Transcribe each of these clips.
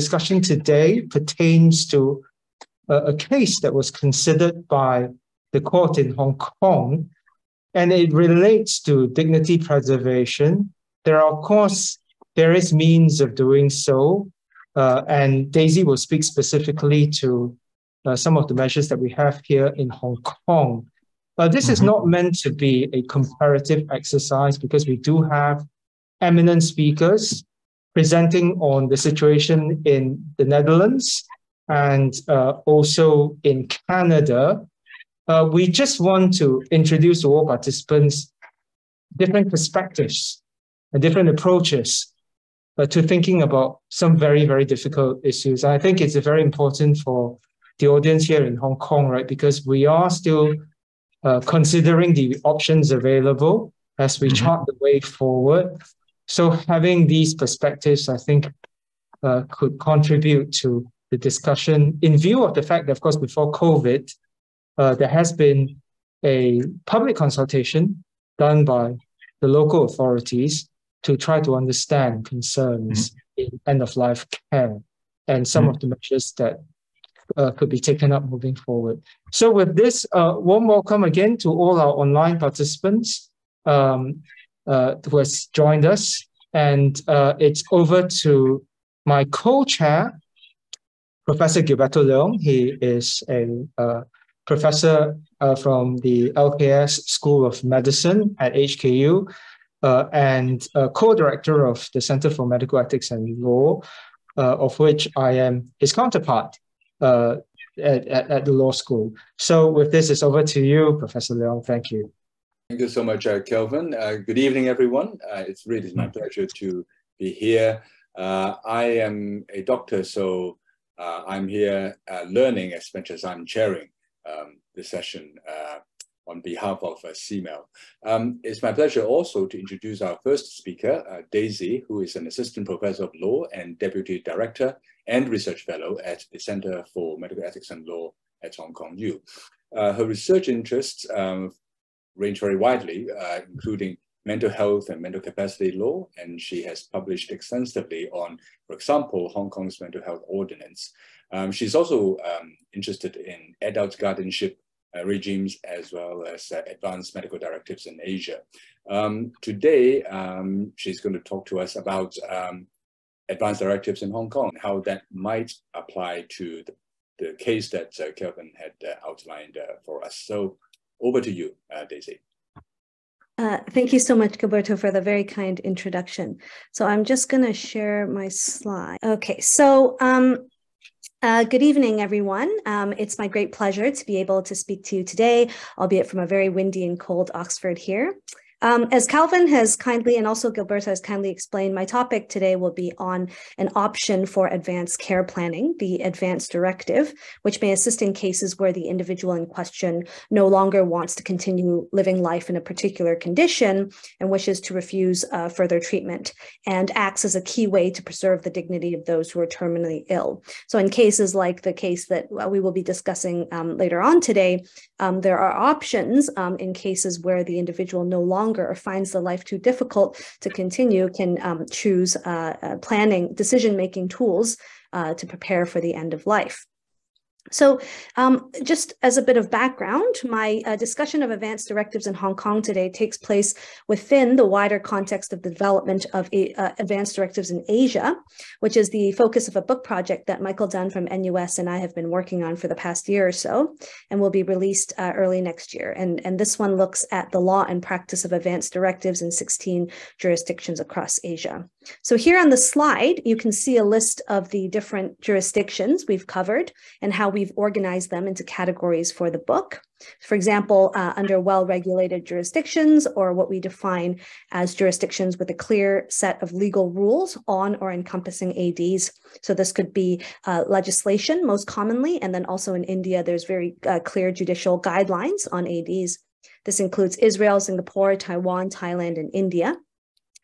discussion today pertains to a, a case that was considered by the court in Hong Kong, and it relates to dignity preservation. There are, of course, various means of doing so, uh, and Daisy will speak specifically to uh, some of the measures that we have here in Hong Kong. Uh, this mm-hmm. is not meant to be a comparative exercise because we do have eminent speakers presenting on the situation in the Netherlands and uh, also in Canada. Uh, we just want to introduce to all participants different perspectives and different approaches uh, to thinking about some very, very difficult issues. And I think it's very important for the audience here in Hong Kong, right? Because we are still uh, considering the options available as we mm-hmm. chart the way forward. So having these perspectives, I think, uh, could contribute to the discussion in view of the fact that, of course, before COVID, uh, there has been a public consultation done by the local authorities to try to understand concerns mm-hmm. in end of life care and some mm-hmm. of the measures that uh, could be taken up moving forward. So, with this, uh, warm welcome again to all our online participants um, uh, who has joined us. And uh, it's over to my co chair, Professor Gilberto Leung. He is a uh, professor uh, from the LKS School of Medicine at HKU uh, and co-director of the Center for Medical Ethics and Law, uh, of which I am his counterpart at, at, at, the law school. So with this, it's over to you, Professor Leung. Thank you. Thank you so much, uh, Calvin. Uh, good evening, everyone. it's really my pleasure to be here. I am a doctor, so I'm here learning as much as I'm chairing um, the session on behalf of uh, CMEL. Um, it's my pleasure also to introduce our first speaker, uh, Daisy, who is an assistant professor of law and deputy director and research fellow at the Center for Medical Ethics and Law at Hong Kong U. Uh, her research interests um, range very widely, uh, including mental health and mental capacity law, and she has published extensively on, for example, Hong Kong's mental health ordinance. Um, she's also um, interested in adult guardianship uh, regimes as well as uh, advanced medical directives in Asia. Um, today, um, she's going to talk to us about um, advanced directives in Hong Kong, how that might apply to the, the case that uh, Calvin had uh, outlined uh, for us. So over to you, uh, Daisy. Uh, thank you so much, Gilberto, for the very kind introduction. So I'm just going to share my slide. Okay, so um, uh, good evening, everyone. Um, it's my great pleasure to be able to speak to you today, albeit from a very windy and cold Oxford here. Um, as Calvin has kindly and also Gilberto has kindly explained, my topic today will be on an option for advanced care planning, the advanced directive, which may assist in cases where the individual in question no longer wants to continue living life in a particular condition and wishes to refuse uh, further treatment and acts as a key way to preserve the dignity of those who are terminally ill. So in cases like the case that uh, we will be discussing um, later on today, um, there are options um, in cases where the individual no longer longer or finds the life too difficult to continue can um, choose uh, uh, planning, decision-making tools uh, to prepare for the end of life. So um, just as a bit of background, my uh, discussion of advanced directives in Hong Kong today takes place within the wider context of the development of uh, advanced directives in Asia, which is the focus of a book project that Michael Dunn from NUS and I have been working on for the past year or so, and will be released uh, early next year. And, and this one looks at the law and practice of advanced directives in 16 jurisdictions across Asia. So here on the slide, you can see a list of the different jurisdictions we've covered and how we've organized them into categories for the book. For example, uh, under well-regulated jurisdictions or what we define as jurisdictions with a clear set of legal rules on or encompassing ADs. So this could be uh, legislation most commonly, and then also in India, there's very uh, clear judicial guidelines on ADs. This includes Israel, Singapore, Taiwan, Thailand, and India.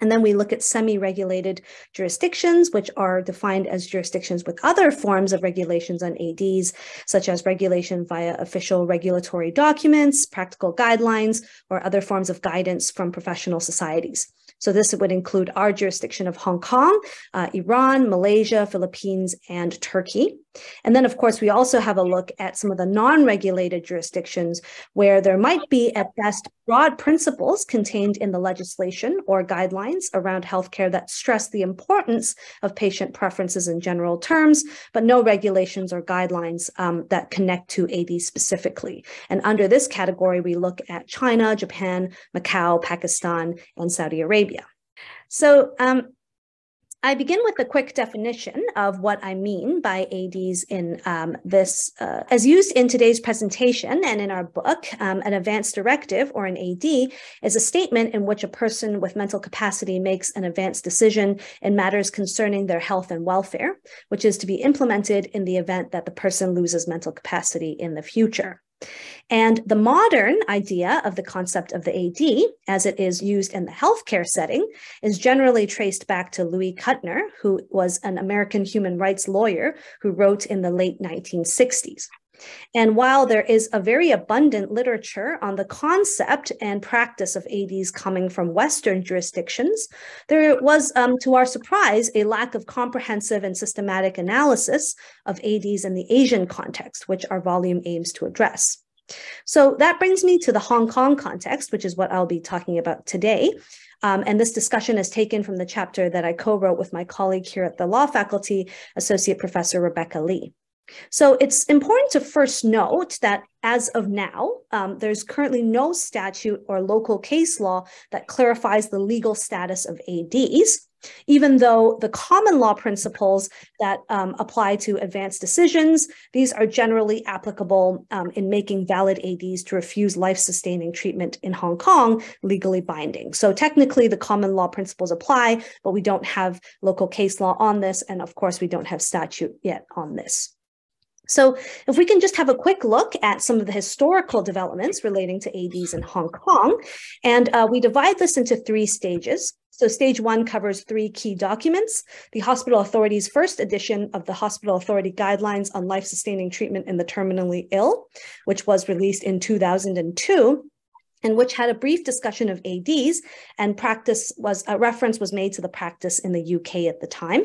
And then we look at semi-regulated jurisdictions, which are defined as jurisdictions with other forms of regulations on ADs, such as regulation via official regulatory documents, practical guidelines, or other forms of guidance from professional societies. So this would include our jurisdiction of Hong Kong, uh, Iran, Malaysia, Philippines, and Turkey. And then, of course, we also have a look at some of the non regulated jurisdictions where there might be, at best, broad principles contained in the legislation or guidelines around healthcare that stress the importance of patient preferences in general terms, but no regulations or guidelines um, that connect to AD specifically. And under this category, we look at China, Japan, Macau, Pakistan, and Saudi Arabia. So, um, I begin with a quick definition of what I mean by ADs in um, this, uh, as used in today's presentation and in our book, um, an advance directive or an AD is a statement in which a person with mental capacity makes an advance decision in matters concerning their health and welfare, which is to be implemented in the event that the person loses mental capacity in the future. And the modern idea of the concept of the AD, as it is used in the healthcare setting, is generally traced back to Luis Kutner, who was an American human rights lawyer who wrote in the late 1960s. And while there is a very abundant literature on the concept and practice of ADs coming from Western jurisdictions, there was, um, to our surprise, a lack of comprehensive and systematic analysis of ADs in the Asian context, which our volume aims to address. So that brings me to the Hong Kong context, which is what I'll be talking about today. Um, and this discussion is taken from the chapter that I co-wrote with my colleague here at the law faculty, Associate Professor Rebecca Lee. So it's important to first note that as of now, um, there's currently no statute or local case law that clarifies the legal status of ADs, even though the common law principles that um, apply to advanced decisions, these are generally applicable um, in making valid ADs to refuse life-sustaining treatment in Hong Kong legally binding. So technically the common law principles apply, but we don't have local case law on this. And of course, we don't have statute yet on this. So if we can just have a quick look at some of the historical developments relating to ADs in Hong Kong, and uh, we divide this into three stages. So stage one covers three key documents, the Hospital Authority's first edition of the Hospital Authority Guidelines on Life-Sustaining Treatment in the Terminally Ill, which was released in 2002, and which had a brief discussion of ADs and practice was a reference was made to the practice in the UK at the time.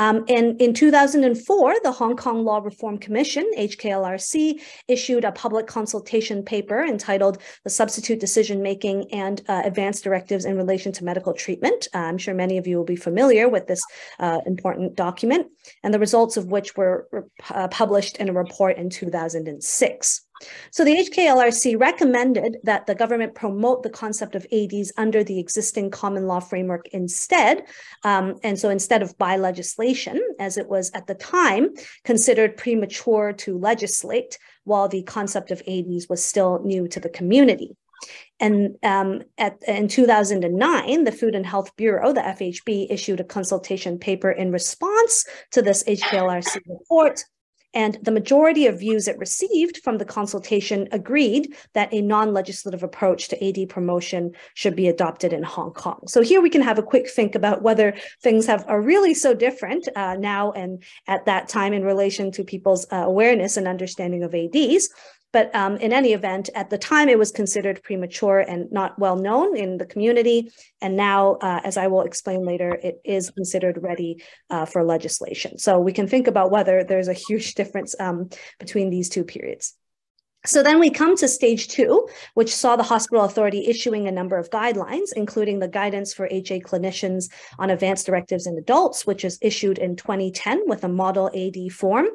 Um, and in 2004, the Hong Kong Law Reform Commission, HKLRC, issued a public consultation paper entitled The Substitute Decision Making and uh, Advanced Directives in Relation to Medical Treatment. Uh, I'm sure many of you will be familiar with this uh, important document, and the results of which were uh, published in a report in 2006. So the HKLRC recommended that the government promote the concept of ADs under the existing common law framework instead. Um, and so instead of by legislation, as it was at the time considered premature to legislate, while the concept of ADs was still new to the community. And um, at, in 2009, the Food and Health Bureau, the FHB, issued a consultation paper in response to this HKLRC report and the majority of views it received from the consultation agreed that a non legislative approach to AD promotion should be adopted in Hong Kong. So here we can have a quick think about whether things have are really so different uh, now and at that time in relation to people's uh, awareness and understanding of ADs. But um, in any event, at the time it was considered premature and not well known in the community. And now, uh, as I will explain later, it is considered ready uh, for legislation. So we can think about whether there's a huge difference um, between these two periods. So then we come to stage two, which saw the hospital authority issuing a number of guidelines, including the guidance for HA clinicians on advanced directives in adults, which is issued in 2010 with a model AD form.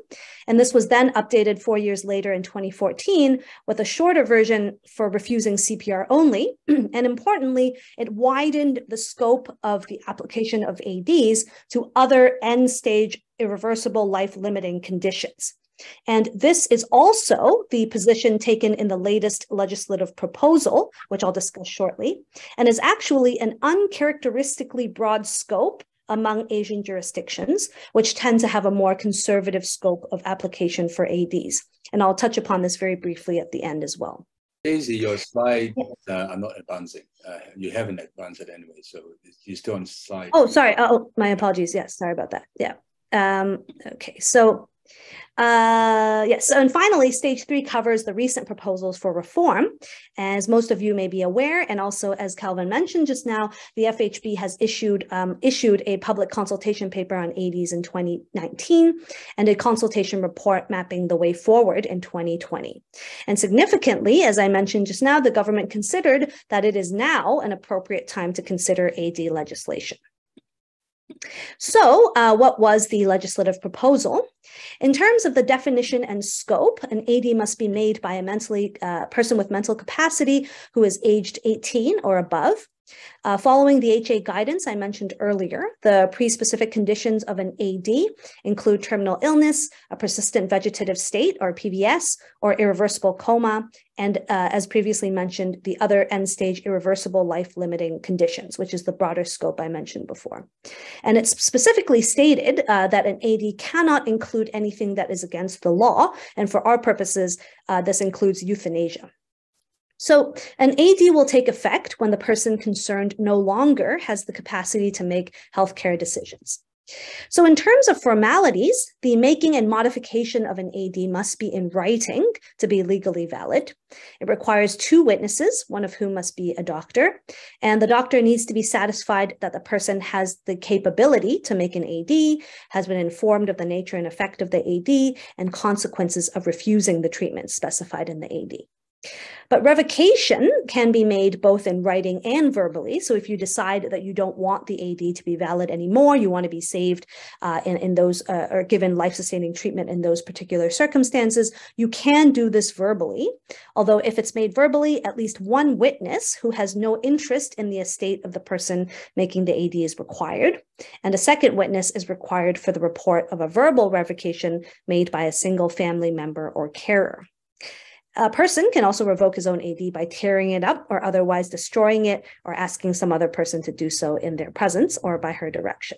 And this was then updated four years later in 2014 with a shorter version for refusing CPR only. and importantly, it widened the scope of the application of ADs to other end stage irreversible life limiting conditions. And this is also the position taken in the latest legislative proposal, which I'll discuss shortly, and is actually an uncharacteristically broad scope among Asian jurisdictions, which tend to have a more conservative scope of application for ADs. And I'll touch upon this very briefly at the end as well. Daisy, your slides uh, are not advancing. Uh, you haven't advanced it anyway, so you're still on slide. Oh, sorry. Oh, my apologies. Yes, sorry about that. Yeah. Um, okay, so Uh, yes, and finally, stage three covers the recent proposals for reform. As most of you may be aware, and also as Calvin mentioned just now, the FHB has issued um, issued a public consultation paper on ADs in 2019 and a consultation report mapping the way forward in 2020. And significantly, as I mentioned just now, the government considered that it is now an appropriate time to consider AD legislation. So, uh, what was the legislative proposal? In terms of the definition and scope, an AD must be made by a mentally uh, person with mental capacity who is aged 18 or above. Uh, following the HA guidance I mentioned earlier, the pre-specific conditions of an AD include terminal illness, a persistent vegetative state or PVS, or irreversible coma, and uh, as previously mentioned, the other end-stage irreversible life-limiting conditions, which is the broader scope I mentioned before. And it's specifically stated uh, that an AD cannot include anything that is against the law, and for our purposes, uh, this includes euthanasia. So an AD will take effect when the person concerned no longer has the capacity to make healthcare decisions. So in terms of formalities, the making and modification of an AD must be in writing to be legally valid. It requires two witnesses, one of whom must be a doctor, and the doctor needs to be satisfied that the person has the capability to make an AD, has been informed of the nature and effect of the AD, and consequences of refusing the treatment specified in the AD. But revocation can be made both in writing and verbally. So if you decide that you don't want the AD to be valid anymore, you want to be saved uh, in, in those uh, or given life-sustaining treatment in those particular circumstances, you can do this verbally. Although if it's made verbally, at least one witness who has no interest in the estate of the person making the AD is required. And a second witness is required for the report of a verbal revocation made by a single family member or carer. A person can also revoke his own AD by tearing it up or otherwise destroying it or asking some other person to do so in their presence or by her direction.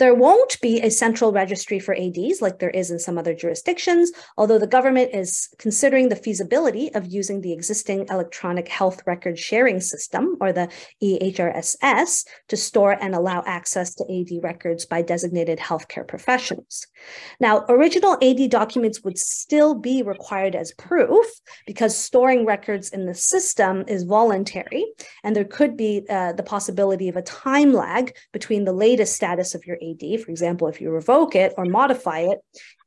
There won't be a central registry for ADs like there is in some other jurisdictions, although the government is considering the feasibility of using the existing electronic health record sharing system, or the EHRSS, to store and allow access to AD records by designated healthcare professionals. Now, original AD documents would still be required as proof because storing records in the system is voluntary, and there could be uh, the possibility of a time lag between the latest status of your AD For example, if you revoke it or modify it,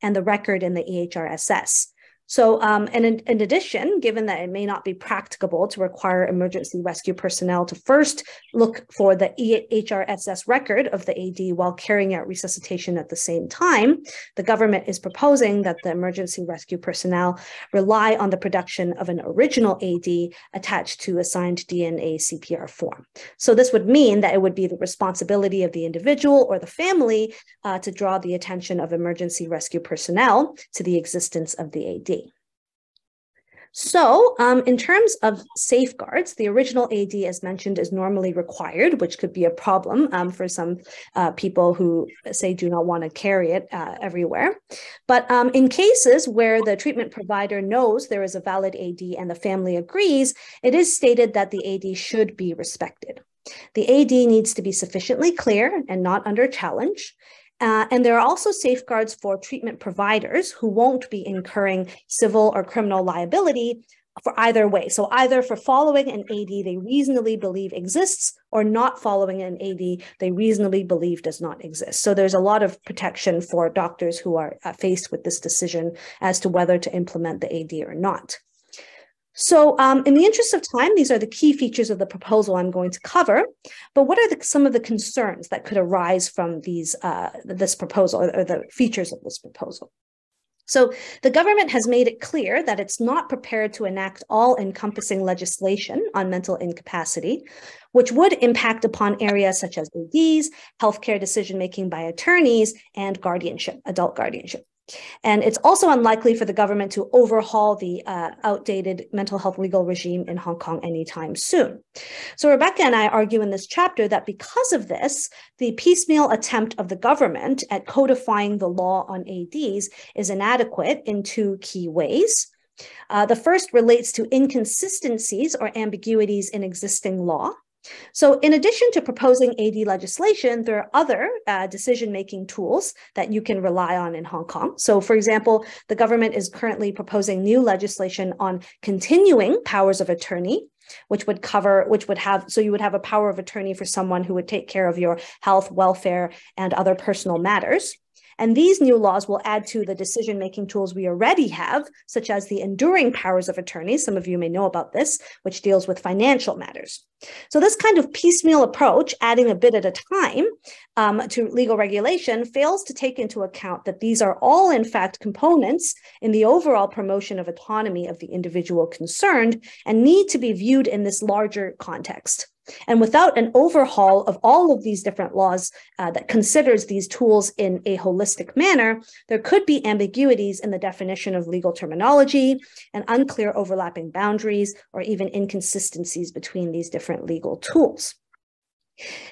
and the record in the EHRSS. So, um, and in, in, addition, given that it may not be practicable to require emergency rescue personnel to first look for the EHRSS record of the AD while carrying out resuscitation at the same time, the government is proposing that the emergency rescue personnel rely on the production of an original AD attached to a signed DNA CPR form. So, this would mean that it would be the responsibility of the individual or the family uh, to draw the attention of emergency rescue personnel to the existence of the AD. So, um, in terms of safeguards, the original AD, as mentioned, is normally required, which could be a problem um, for some uh, people who say do not want to carry it uh, everywhere. But um, in cases where the treatment provider knows there is a valid AD and the family agrees, it is stated that the AD should be respected. The AD needs to be sufficiently clear and not under challenge. Uh, and there are also safeguards for treatment providers who won't be incurring civil or criminal liability for either way. So either for following an AD they reasonably believe exists or not following an AD they reasonably believe does not exist. So there's a lot of protection for doctors who are uh, faced with this decision as to whether to implement the AD or not. So um, in the interest of time, these are the key features of the proposal I'm going to cover. But what are the, some of the concerns that could arise from these uh, this proposal or, or the features of this proposal? So the government has made it clear that it's not prepared to enact all encompassing legislation on mental incapacity, which would impact upon areas such as ADs, healthcare decision making by attorneys, and guardianship, adult guardianship. And it's also unlikely for the government to overhaul the uh, outdated mental health legal regime in Hong Kong anytime soon. So, Rebecca and I argue in this chapter that because of this, the piecemeal attempt of the government at codifying the law on ADs is inadequate in two key ways. Uh, the first relates to inconsistencies or ambiguities in existing law. So, in addition to proposing AD legislation, there are other uh, decision making tools that you can rely on in Hong Kong. So, for example, the government is currently proposing new legislation on continuing powers of attorney. Which would cover, which would have, so you would have a power of attorney for someone who would take care of your health, welfare, and other personal matters. And these new laws will add to the decision making tools we already have, such as the enduring powers of attorney. Some of you may know about this, which deals with financial matters. So, this kind of piecemeal approach, adding a bit at a time um, to legal regulation, fails to take into account that these are all, in fact, components in the overall promotion of autonomy of the individual concerned and need to be viewed in this larger context. And without an overhaul of all of these different laws uh, that considers these tools in a holistic manner, there could be ambiguities in the definition of legal terminology and unclear overlapping boundaries or even inconsistencies between these different legal tools.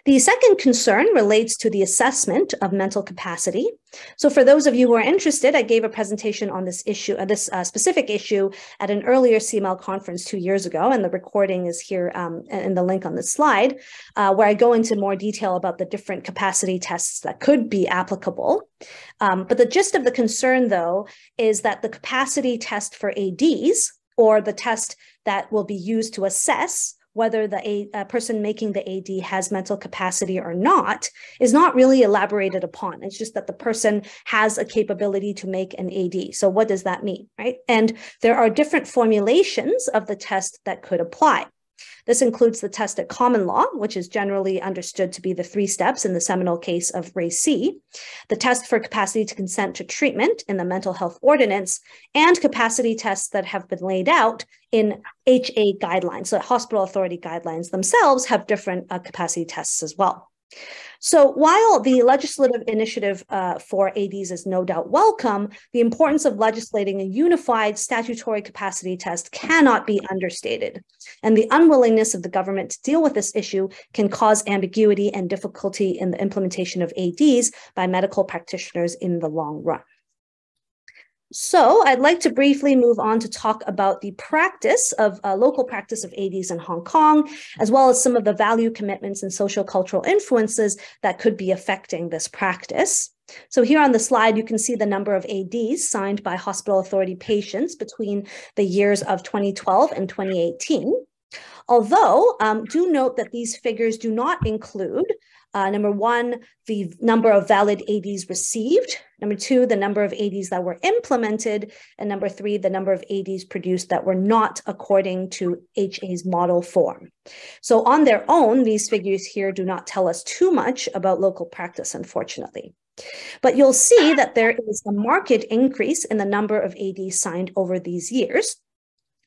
The second concern relates to the assessment of mental capacity. So for those of you who are interested, I gave a presentation on this issue, uh, this uh, specific issue at an earlier CML conference two years ago, and the recording is here um, in the link on the slide, uh, where I go into more detail about the different capacity tests that could be applicable. Um, but the gist of the concern, though, is that the capacity test for ADs, or the test that will be used to assess whether the a, a person making the AD has mental capacity or not is not really elaborated upon. It's just that the person has a capability to make an AD. So what does that mean, right? And there are different formulations of the test that could apply. This includes the test at common law, which is generally understood to be the three steps in the seminal case of Re C, the test for capacity to consent to treatment in the mental health ordinance, and capacity tests that have been laid out in HA guidelines. So hospital authority guidelines themselves have different uh, capacity tests as well. So while the legislative initiative uh, for ADs is no doubt welcome, the importance of legislating a unified statutory capacity test cannot be understated. And the unwillingness of the government to deal with this issue can cause ambiguity and difficulty in the implementation of ADs by medical practitioners in the long run. So I'd like to briefly move on to talk about the practice of uh, local practice of ADs in Hong Kong, as well as some of the value commitments and social cultural influences that could be affecting this practice. So here on the slide, you can see the number of ADs signed by hospital authority patients between the years of 2012 and 2018. Although, um, do note that these figures do not include uh, number one, the number of valid ADs received. Number two, the number of ADs that were implemented. And number three, the number of ADs produced that were not according to HA's model form. So on their own, these figures here do not tell us too much about local practice, unfortunately. But you'll see that there is a marked increase in the number of ADs signed over these years.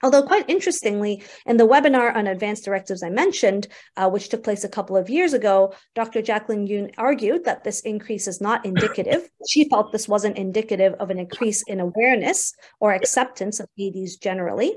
Although quite interestingly, in the webinar on advanced directives I mentioned, uh, which took place a couple of years ago, Dr. Jacqueline Yuen argued that this increase is not indicative. She felt this wasn't indicative of an increase in awareness or acceptance of ADs generally,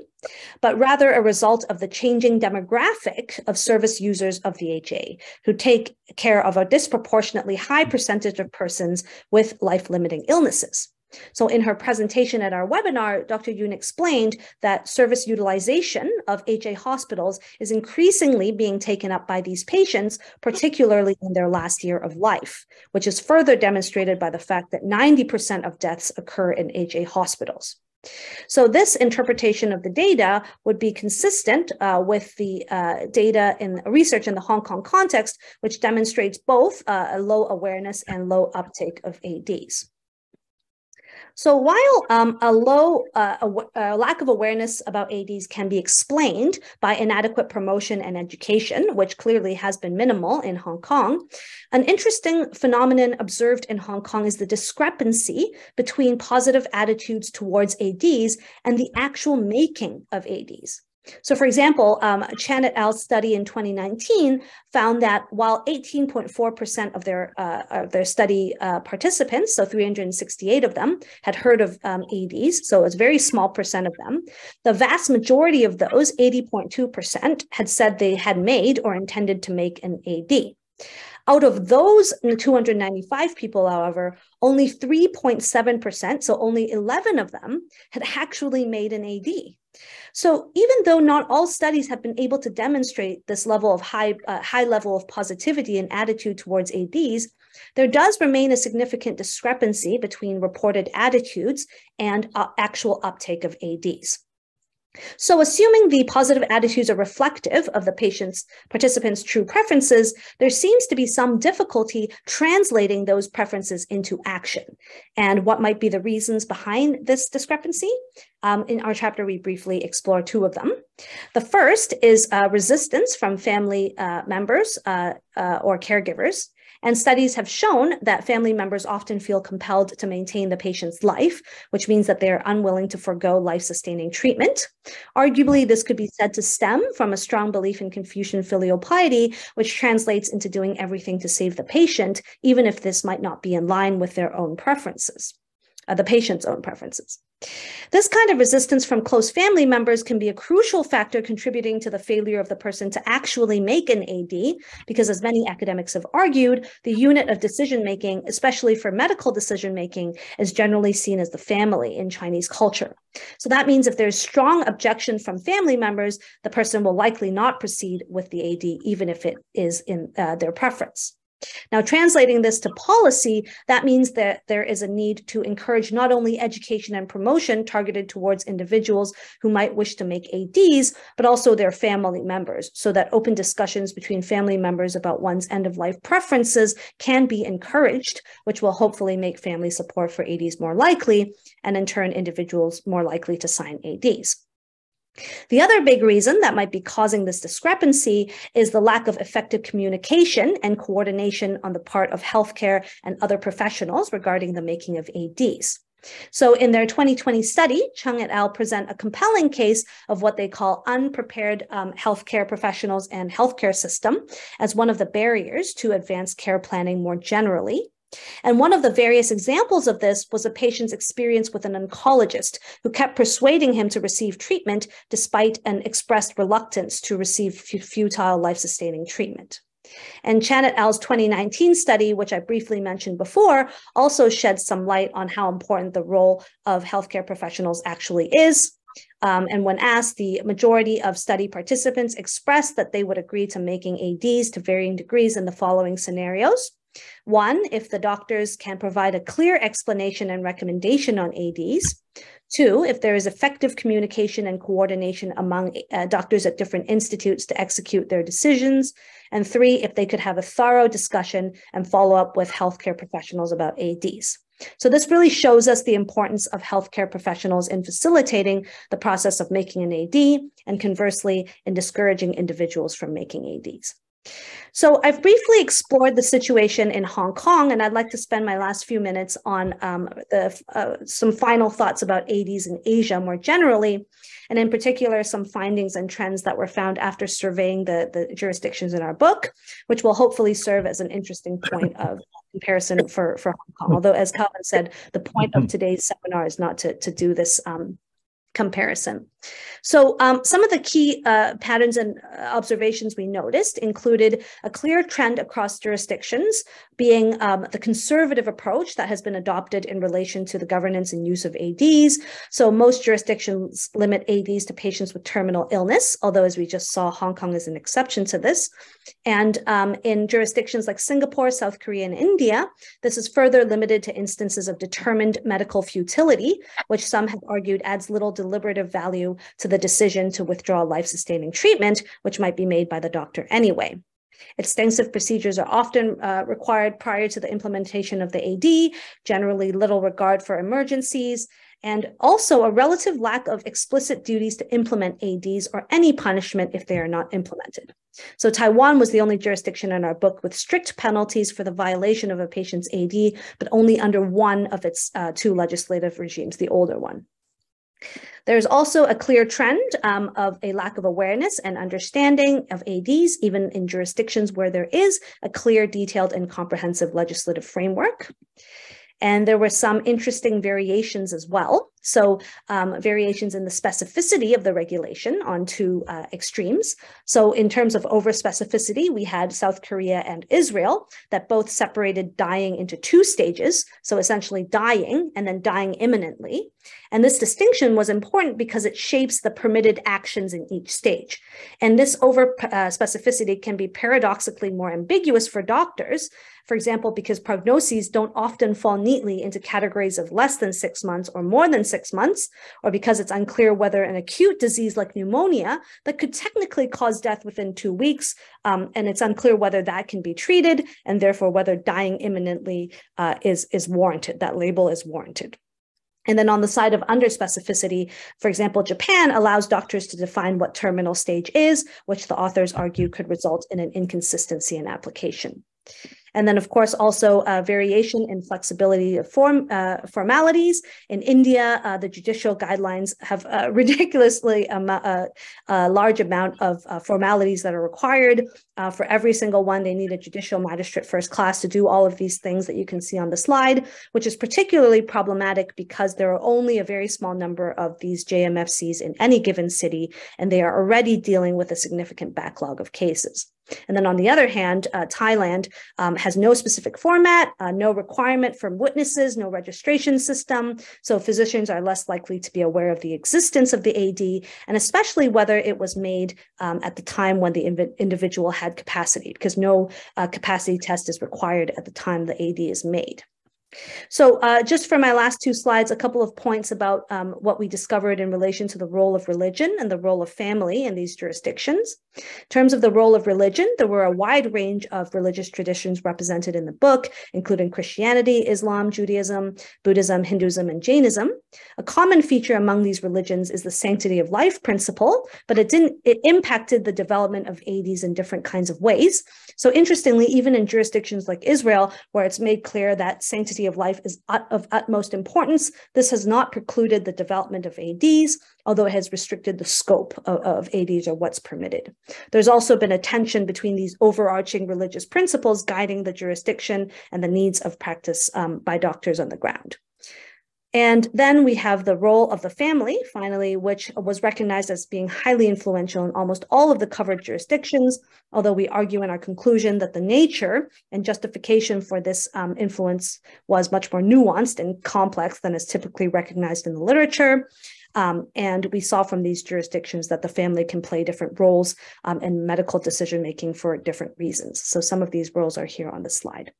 but rather a result of the changing demographic of service users of the HA, who take care of a disproportionately high percentage of persons with life-limiting illnesses. So in her presentation at our webinar, Dr. Yuen explained that service utilization of HA hospitals is increasingly being taken up by these patients, particularly in their last year of life, which is further demonstrated by the fact that 90% of deaths occur in HA hospitals. So this interpretation of the data would be consistent uh, with the uh, data in research in the Hong Kong context, which demonstrates both uh, a low awareness and low uptake of ADs. So while um, a low uh, a lack of awareness about ADs can be explained by inadequate promotion and education, which clearly has been minimal in Hong Kong, an interesting phenomenon observed in Hong Kong is the discrepancy between positive attitudes towards ADs and the actual making of ADs. So for example, um, Chan et al. study in 2019 found that while 18.4% of their, uh, of their study uh, participants, so 368 of them, had heard of um, ADs, so it's very small percent of them, the vast majority of those, 80.2%, had said they had made or intended to make an AD. Out of those 295 people, however, only 3.7%, so only 11 of them, had actually made an AD. So even though not all studies have been able to demonstrate this level of high, uh, high level of positivity and attitude towards ADs, there does remain a significant discrepancy between reported attitudes and uh, actual uptake of ADs. So assuming the positive attitudes are reflective of the patient's participants' true preferences, there seems to be some difficulty translating those preferences into action. And what might be the reasons behind this discrepancy? Um, in our chapter, we briefly explore two of them. The first is uh, resistance from family uh, members uh, uh or caregivers. And studies have shown that family members often feel compelled to maintain the patient's life, which means that they're unwilling to forego life sustaining treatment. Arguably, this could be said to stem from a strong belief in Confucian filial piety, which translates into doing everything to save the patient, even if this might not be in line with their own preferences, uh, the patient's own preferences. This kind of resistance from close family members can be a crucial factor contributing to the failure of the person to actually make an AD, because as many academics have argued, the unit of decision making, especially for medical decision making, is generally seen as the family in Chinese culture. So that means if there's strong objection from family members, the person will likely not proceed with the AD, even if it is in uh, their preference. Now, translating this to policy, that means that there is a need to encourage not only education and promotion targeted towards individuals who might wish to make ADs, but also their family members, so that open discussions between family members about one's end of life preferences can be encouraged, which will hopefully make family support for ADs more likely, and in turn, individuals more likely to sign ADs. The other big reason that might be causing this discrepancy is the lack of effective communication and coordination on the part of healthcare and other professionals regarding the making of ADs. So in their 2020 study, Chung et al. present a compelling case of what they call unprepared um, healthcare professionals and healthcare system as one of the barriers to advanced care planning more generally. And one of the various examples of this was a patient's experience with an oncologist who kept persuading him to receive treatment despite an expressed reluctance to receive futile life sustaining treatment. And Chan et al.'s 2019 study, which I briefly mentioned before, also sheds some light on how important the role of healthcare professionals actually is. Um, and when asked, the majority of study participants expressed that they would agree to making ADs to varying degrees in the following scenarios. One, if the doctors can provide a clear explanation and recommendation on ADs. Two, if there is effective communication and coordination among uh, doctors at different institutes to execute their decisions. And three, if they could have a thorough discussion and follow up with healthcare professionals about ADs. So this really shows us the importance of healthcare professionals in facilitating the process of making an AD and conversely in discouraging individuals from making ADs. So I've briefly explored the situation in Hong Kong, and I'd like to spend my last few minutes on um, the, uh, some final thoughts about ADs in Asia more generally, and in particular, some findings and trends that were found after surveying the, the jurisdictions in our book, which will hopefully serve as an interesting point of comparison for, for Hong Kong. Although, as Calvin said, the point of today's seminar is not to, to do this um, comparison. So um, some of the key uh, patterns and uh, observations we noticed included a clear trend across jurisdictions being um, the conservative approach that has been adopted in relation to the governance and use of ADs. So most jurisdictions limit ADs to patients with terminal illness, although as we just saw, Hong Kong is an exception to this. And um, in jurisdictions like Singapore, South Korea, and India, this is further limited to instances of determined medical futility, which some have argued adds little deliberative value to the decision to withdraw life sustaining treatment, which might be made by the doctor anyway. Extensive procedures are often uh, required prior to the implementation of the AD, generally little regard for emergencies, and also a relative lack of explicit duties to implement ADs or any punishment if they are not implemented. So Taiwan was the only jurisdiction in our book with strict penalties for the violation of a patient's AD, but only under one of its uh, two legislative regimes, the older one. There's also a clear trend um, of a lack of awareness and understanding of ADs, even in jurisdictions where there is a clear, detailed, and comprehensive legislative framework. And there were some interesting variations as well. So um, variations in the specificity of the regulation on two uh, extremes. So in terms of over specificity, we had South Korea and Israel that both separated dying into two stages. So essentially dying and then dying imminently. And this distinction was important because it shapes the permitted actions in each stage. And this over uh, specificity can be paradoxically more ambiguous for doctors for example, because prognoses don't often fall neatly into categories of less than six months or more than six months, or because it's unclear whether an acute disease like pneumonia that could technically cause death within two weeks, um, and it's unclear whether that can be treated, and therefore whether dying imminently uh, is, is warranted, that label is warranted. And then on the side of underspecificity, for example, Japan allows doctors to define what terminal stage is, which the authors argue could result in an inconsistency in application. And then, of course, also uh, variation in flexibility of form uh, formalities. In India, uh, the judicial guidelines have a ridiculously uh, large amount of uh, formalities that are required. Uh, for every single one, they need a judicial magistrate first class to do all of these things that you can see on the slide, which is particularly problematic because there are only a very small number of these JMFCs in any given city, and they are already dealing with a significant backlog of cases. And then on the other hand, uh, Thailand um, has no specific format, uh, no requirement from witnesses, no registration system. So physicians are less likely to be aware of the existence of the AD, and especially whether it was made um, at the time when the inv- individual had capacity, because no uh, capacity test is required at the time the AD is made. So uh, just for my last two slides, a couple of points about um, what we discovered in relation to the role of religion and the role of family in these jurisdictions. In terms of the role of religion, there were a wide range of religious traditions represented in the book, including Christianity, Islam, Judaism, Buddhism, Hinduism, and Jainism. A common feature among these religions is the sanctity of life principle, but it didn't it impacted the development of ADs in different kinds of ways. So interestingly, even in jurisdictions like Israel, where it's made clear that sanctity of life is of utmost importance, this has not precluded the development of ADs, although it has restricted the scope of, of ADs or what's permitted. There's also been a tension between these overarching religious principles guiding the jurisdiction and the needs of practice um, by doctors on the ground. And then we have the role of the family, finally, which was recognized as being highly influential in almost all of the covered jurisdictions, although we argue in our conclusion that the nature and justification for this um, influence was much more nuanced and complex than is typically recognized in the literature. Um, and we saw from these jurisdictions that the family can play different roles um, in medical decision making for different reasons. So some of these roles are here on the slide.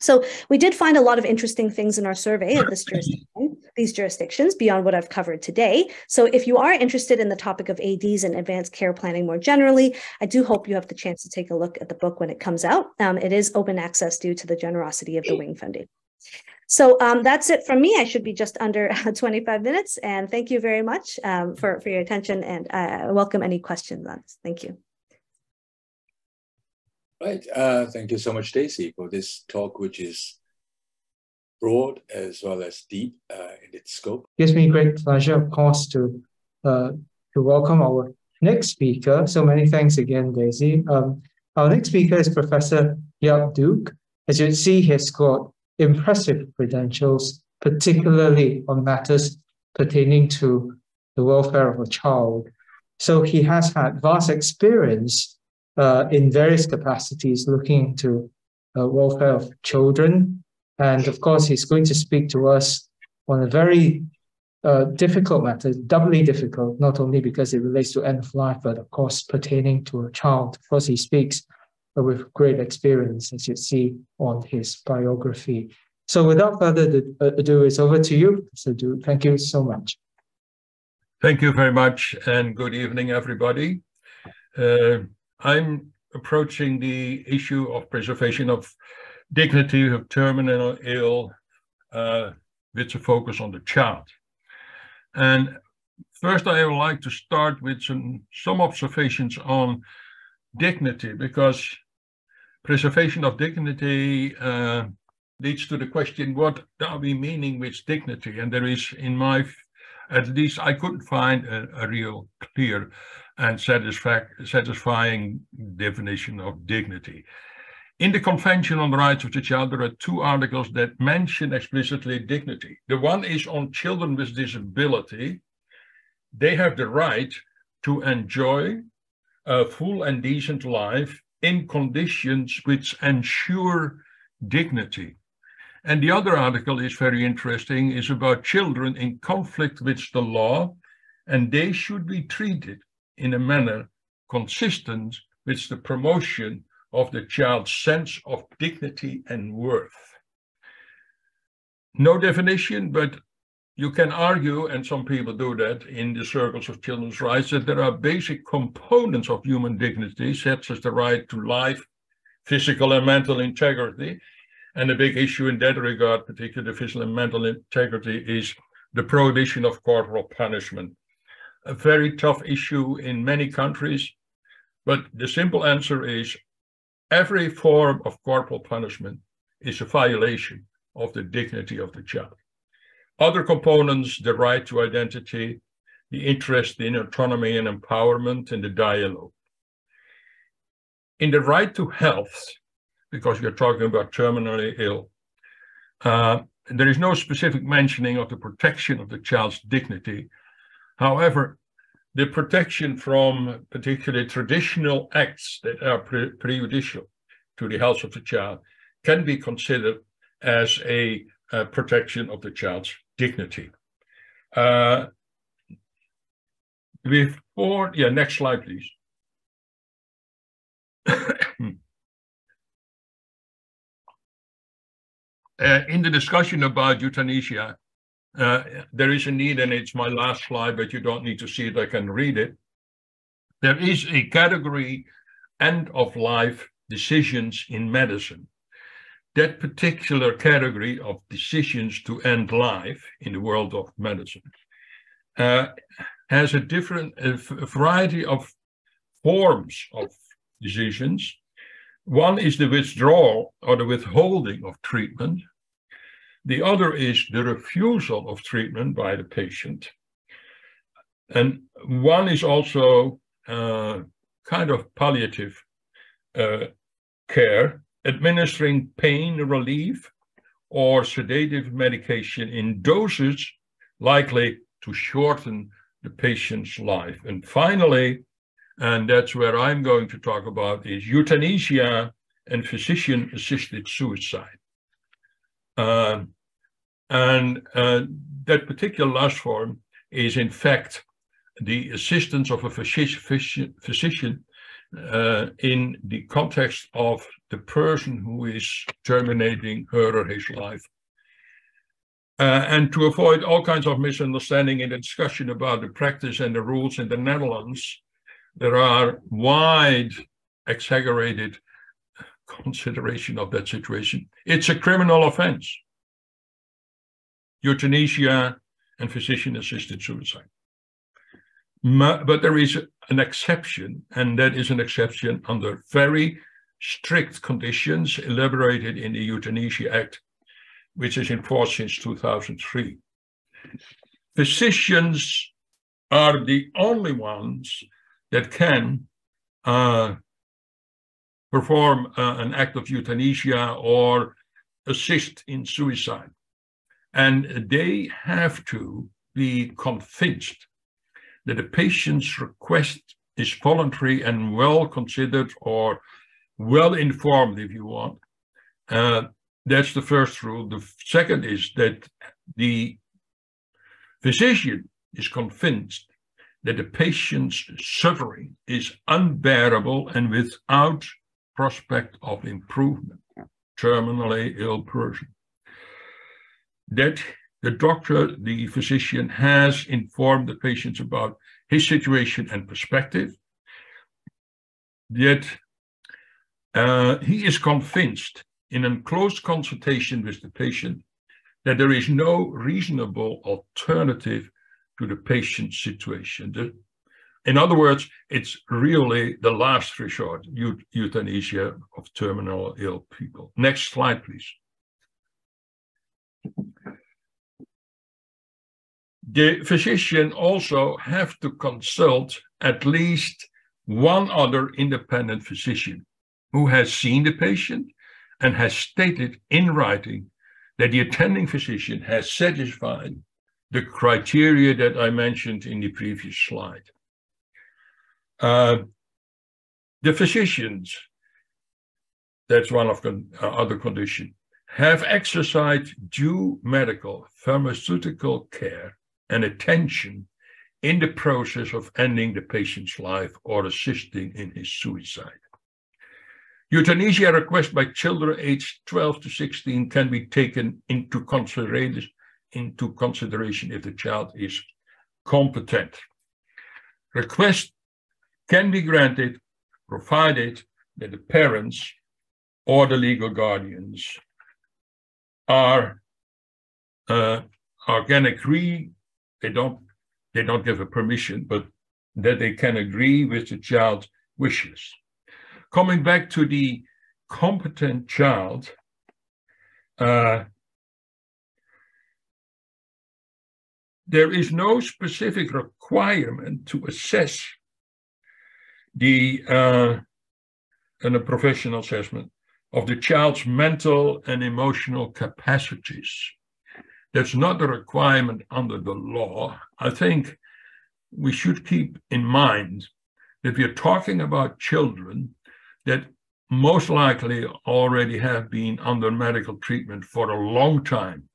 So we did find a lot of interesting things in our survey of this jurisdiction, these jurisdictions beyond what I've covered today. So if you are interested in the topic of ADs and advanced care planning more generally, I do hope you have the chance to take a look at the book when it comes out. Um, it is open access due to the generosity of the Wing Foundation. So um, that's it from me. I should be just under 25 minutes. And thank you very much um, for, for your attention and I welcome any questions on this. Thank you. Right. Uh, thank you so much, Stacy, for this talk, which is broad as well as deep uh, in its scope. Gives me great pleasure, of course, to uh, to welcome our next speaker. So many thanks again, Daisy. Um, our next speaker is Professor Jaap Doek. As you see, he's got impressive credentials, particularly on matters pertaining to the welfare of a child. So he has had vast experience uh, in various capacities looking into uh, welfare of children. And of course, he's going to speak to us on a very uh, difficult matter, doubly difficult, not only because it relates to end of life, but of course pertaining to a child. Of course, he speaks with great experience, as you see on his biography. So without further ado, it's over to you, So, Du. Thank you so much. Thank you very much, and good evening, everybody. Uh, I'm approaching the issue of preservation of dignity of terminal ill uh, with a focus on the child. And first, I would like to start with some, some observations on dignity, because preservation of dignity uh, leads to the question, what are we meaning with dignity? And there is, in my, at least I couldn't find a, a real clear and satisfying definition of dignity. In the Convention on the Rights of the Child, there are two articles that mention explicitly dignity. The one is on children with disability. They have the right to enjoy a full and decent life in conditions which ensure dignity. And the other article is very interesting, is about children in conflict with the law, and they should be treated in a manner consistent with the promotion of the child's sense of dignity and worth. No definition, but you can argue, and some people do that in the circles of children's rights, that there are basic components of human dignity, such as the right to life, physical and mental integrity. And a big issue in that regard, particularly the physical and mental integrity, is the prohibition of corporal punishment. A very tough issue in many countries, but the simple answer is every form of corporal punishment is a violation of the dignity of the child. Other components, the right to identity, the interest in autonomy and empowerment, and the dialogue. In the right to health, because are talking about terminally ill, uh, there is no specific mentioning of the protection of the child's dignity. However, the protection from particularly traditional acts that are pre prejudicial to the health of the child can be considered as a, a protection of the child's dignity. Uh, before, yeah, next slide, please. Uh, in the discussion about euthanasia, uh, there is a need, and it's my last slide, but you don't need to see it, I can read it. There is a category end of life decisions in medicine that particular category of decisions to end life in the world of medicine uh, has a different a variety of forms of decisions. One is the withdrawal or the withholding of treatment. The other is the refusal of treatment by the patient. And one is also uh, kind of palliative uh, care administering pain relief or sedative medication in doses likely to shorten the patient's life. And finally, and that's where I'm going to talk about, is euthanasia and physician assisted suicide. Uh, and uh, that particular last form is, in fact, the assistance of a physician, physician uh, in the context of the person who is terminating her or his life. Uh, and to avoid all kinds of misunderstanding in the discussion about the practice and the rules in the Netherlands, there are wide exaggerated consideration of that situation. It's a criminal offense. Euthanasia and physician-assisted suicide. But there is an exception, and that is an exception under very strict conditions elaborated in the Euthanasia Act, which is in force since 2003. Physicians are the only ones that can uh, perform uh, an act of euthanasia or assist in suicide. And they have to be convinced that the patient's request is voluntary and well considered or well informed, if you want. Uh, that's the first rule. The second is that the physician is convinced that the patient's suffering is unbearable and without prospect of improvement, terminally ill person. That the doctor, the physician, has informed the patients about his situation and perspective. Yet uh, he is convinced in a close consultation with the patient that there is no reasonable alternative to the patient's situation. The, in other words, it's really the last resort, euthanasia of terminal ill people. Next slide, please. The physician also have to consult at least one other independent physician who has seen the patient and has stated in writing that the attending physician has satisfied the criteria that I mentioned in the previous slide. Uh, the physicians, that's one of the uh, other conditions, have exercised due medical, pharmaceutical care and attention in the process of ending the patient's life or assisting in his suicide. Euthanasia requests by children aged 12 to 16 can be taken into consideration, into consideration if the child is competent. Requests can be granted provided that the parents or the legal guardians are uh, agree they don't they don't give a permission but that they can agree with the child's wishes coming back to the competent child, uh, there is no specific requirement to assess the uh, in a professional assessment of the child's mental and emotional capacities. That's not a requirement under the law. I think we should keep in mind that we are talking about children that most likely already have been under medical treatment for a long time,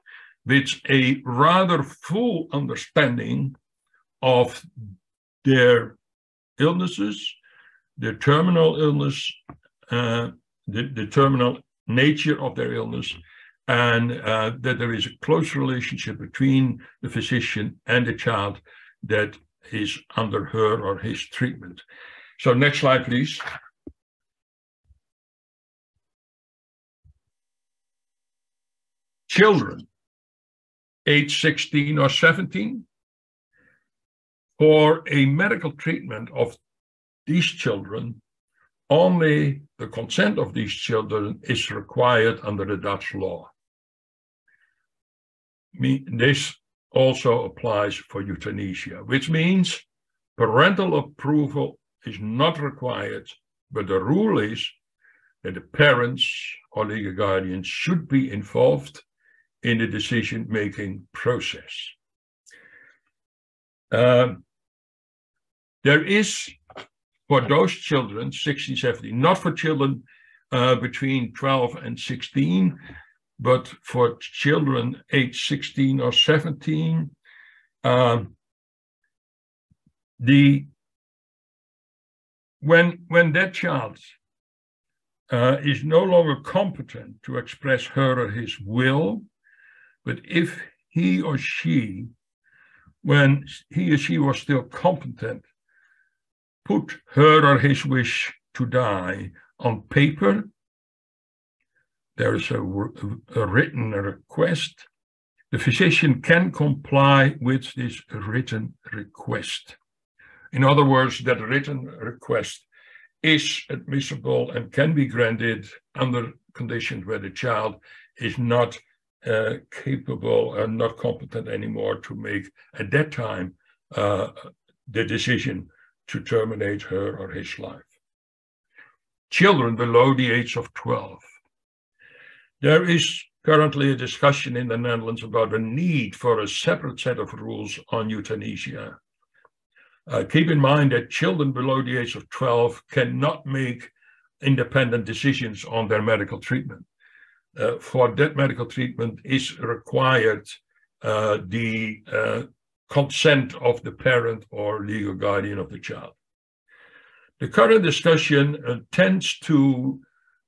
with a rather full understanding of their illnesses, their terminal illness, uh, the, the, terminal nature of their illness, and uh, that there is a close relationship between the physician and the child that is under her or his treatment. So next slide, please. children age 16 or 17 for a medical treatment of these children only the consent of these children is required under the Dutch law. This also applies for euthanasia, which means parental approval is not required, but the rule is that the parents or legal guardians should be involved in the decision making process. Um, there is for those children, 16, 17, not for children uh, between 12 and 16, but for children age 16 or 17, um, the when when that child uh, is no longer competent to express her or his will, but if he or she, when he or she was still competent, put her or his wish to die on paper, there is a, a written request. The physician can comply with this written request. In other words, that written request is admissible and can be granted under conditions where the child is not uh, capable and not competent anymore to make at that time uh, the decision to terminate her or his life. Children below the age of 12. There is currently a discussion in the Netherlands about the need for a separate set of rules on euthanasia. Uh, keep in mind that children below the age of 12 cannot make independent decisions on their medical treatment uh, for that medical treatment is required uh, the uh, consent of the parent or legal guardian of the child. The current discussion uh, tends to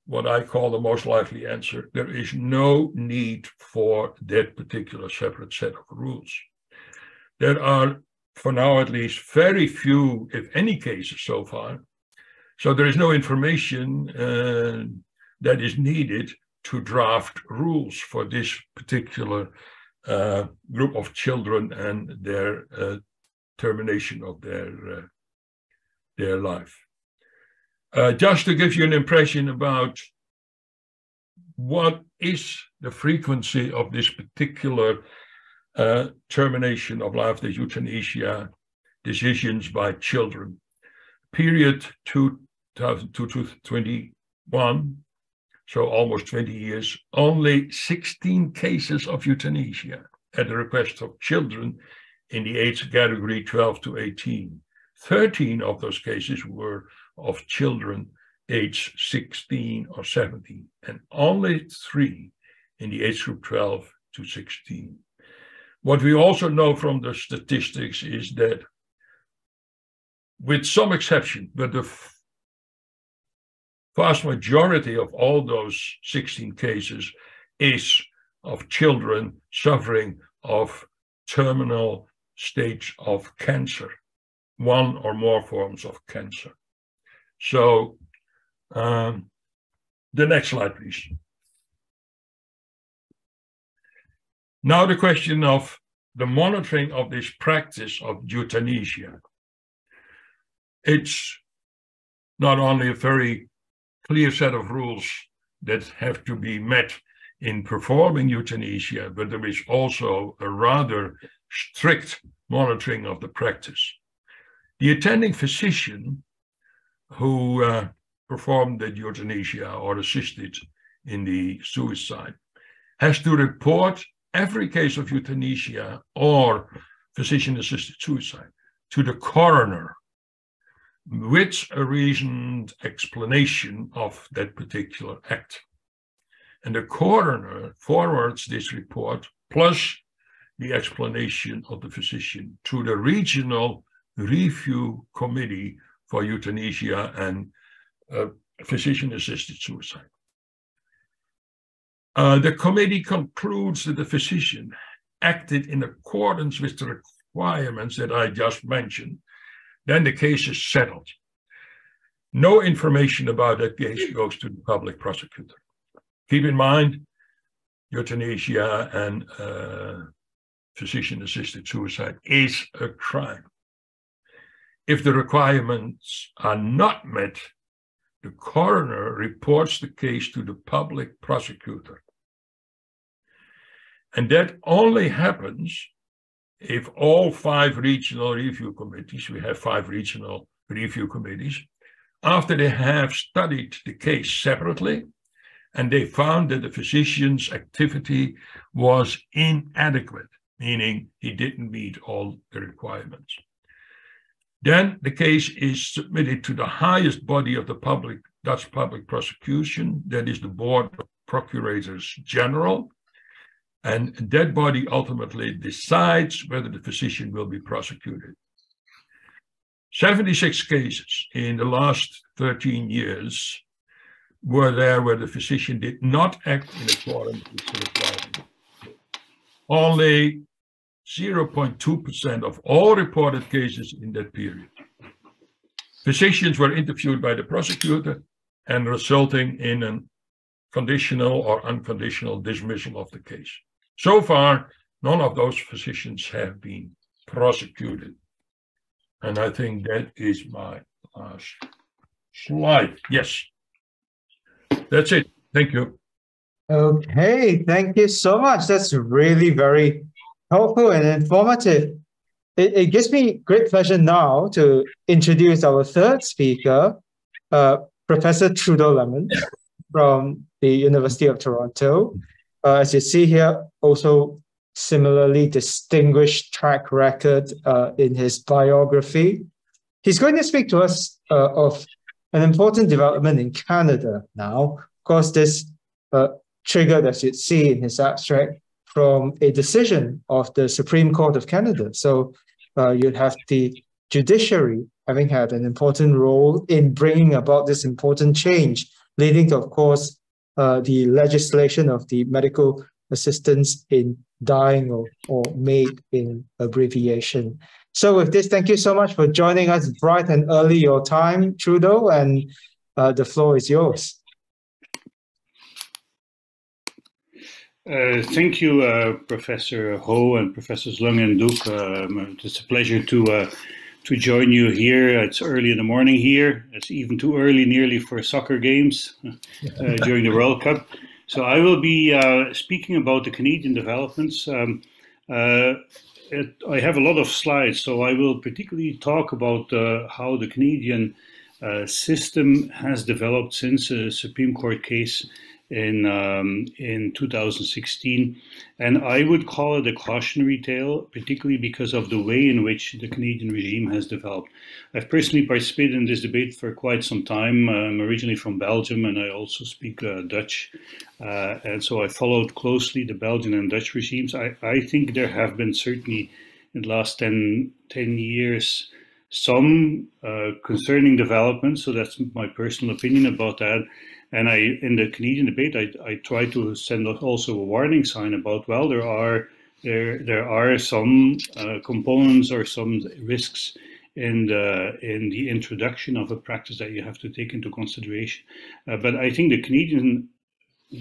what I call the most likely answer. There is no need for that particular separate set of rules. There are, for now at least, very few, if any cases so far. So there is no information uh, that is needed to draft rules for this particular uh, group of children and their uh, termination of their uh, their life. Uh, just to give you an impression about what is the frequency of this particular uh, termination of life, the euthanasia decisions by children. Period 2000 to 2021 so almost 20 years, only 16 cases of euthanasia at the request of children in the age category 12 to 18. 13 of those cases were of children aged 16 or 17, and only three in the age group 12 to 16. What we also know from the statistics is that, with some exception, but the vast majority of all those 16 cases is of children suffering of terminal stage of cancer, one or more forms of cancer. So, um, the next slide, please. Now, the question of the monitoring of this practice of euthanasia. It's not only a very clear set of rules that have to be met in performing euthanasia, but there is also a rather strict monitoring of the practice. The attending physician who uh, performed the euthanasia or assisted in the suicide has to report every case of euthanasia or physician assisted suicide to the coroner with a reasoned explanation of that particular act. And the coroner forwards this report plus the explanation of the physician to the regional review committee for euthanasia and uh, physician assisted suicide. Uh, the committee concludes that the physician acted in accordance with the requirements that I just mentioned then the case is settled. No information about that case goes to the public prosecutor. Keep in mind, euthanasia and uh, physician assisted suicide is a crime. If the requirements are not met, the coroner reports the case to the public prosecutor. And that only happens if all five regional review committees, we have five regional review committees, after they have studied the case separately, and they found that the physician's activity was inadequate, meaning he didn't meet all the requirements. Then the case is submitted to the highest body of the public Dutch public prosecution, that is the Board of Procurators General, and that body ultimately decides whether the physician will be prosecuted. 76 cases in the last 13 years were there where the physician did not act in accordance with the requirement. Only 0.2% of all reported cases in that period. Physicians were interviewed by the prosecutor and resulting in a conditional or unconditional dismissal of the case. So far, none of those physicians have been prosecuted. And I think that is my last slide. Yes. That's it. Thank you. Um, okay, thank you so much. That's really very helpful and informative. It, it gives me great pleasure now to introduce our third speaker, uh, Professor Trudo Lemmens from the University of Toronto. Uh, as you see here, also similarly distinguished track record uh, in his biography. He's going to speak to us uh, of an important development in Canada now. Of course, this uh, triggered, as you see in his abstract, from a decision of the Supreme Court of Canada. So uh, you'd have the judiciary having had an important role in bringing about this important change, leading to, of course, uh, the legislation of the medical assistance in dying or, or MAID in abbreviation. So with this, thank you so much for joining us bright and early your time, Trudo, and uh, the floor is yours. Uh, thank you, uh, Professor Ho and Professors Leung and Doek. Um, it's a pleasure to uh, to join you here. It's early in the morning here. It's even too early nearly for soccer games uh, during the World Cup. So I will be uh, speaking about the Canadian developments. Um, uh, it, I have a lot of slides, so I will particularly talk about uh, how the Canadian uh, system has developed since a Supreme Court case in um, in 2016, and I would call it a cautionary tale, particularly because of the way in which the Canadian regime has developed. I've personally participated in this debate for quite some time. I'm originally from Belgium, and I also speak uh, Dutch, uh, and so I followed closely the Belgian and Dutch regimes. I, I think there have been certainly in the last 10, 10 years some uh, concerning developments. So that's my personal opinion about that. And I, in the Canadian debate, I, I try to send also a warning sign about well, there are there there are some uh, components or some risks in the in the introduction of a practice that you have to take into consideration. Uh, but I think the Canadian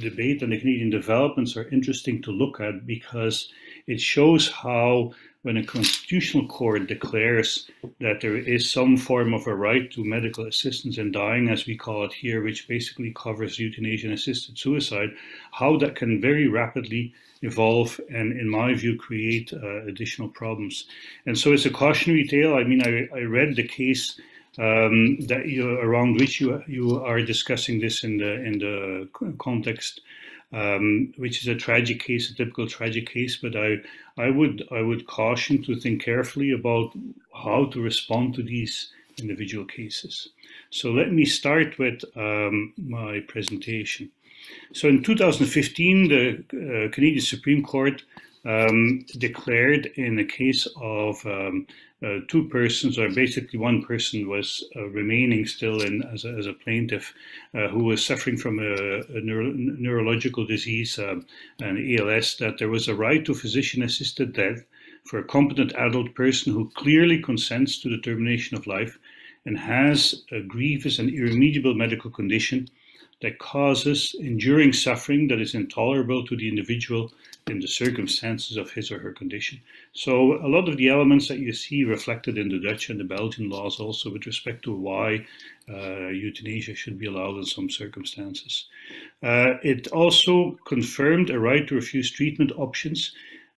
debate and the Canadian developments are interesting to look at because it shows how when a constitutional court declares that there is some form of a right to medical assistance in dying, as we call it here, which basically covers euthanasia and assisted suicide, how that can very rapidly evolve and, in my view, create uh, additional problems. And so it's a cautionary tale. I mean, I, I read the case um, that you, around which you you are discussing this in the in the context um, which is a tragic case, a typical tragic case. But I, I would, I would caution to think carefully about how to respond to these individual cases. So let me start with um, my presentation. So in 2015, the uh, Canadian Supreme Court um, declared in a case of um, uh, two persons, or basically one person was uh, remaining still in as a, as a plaintiff uh, who was suffering from a, a neuro neurological disease, um, an ALS, that there was a right to physician-assisted death for a competent adult person who clearly consents to the termination of life and has a grievous and irremediable medical condition that causes enduring suffering that is intolerable to the individual in the circumstances of his or her condition. So a lot of the elements that you see reflected in the Dutch and the Belgian laws also with respect to why uh, euthanasia should be allowed in some circumstances. Uh, it also confirmed a right to refuse treatment options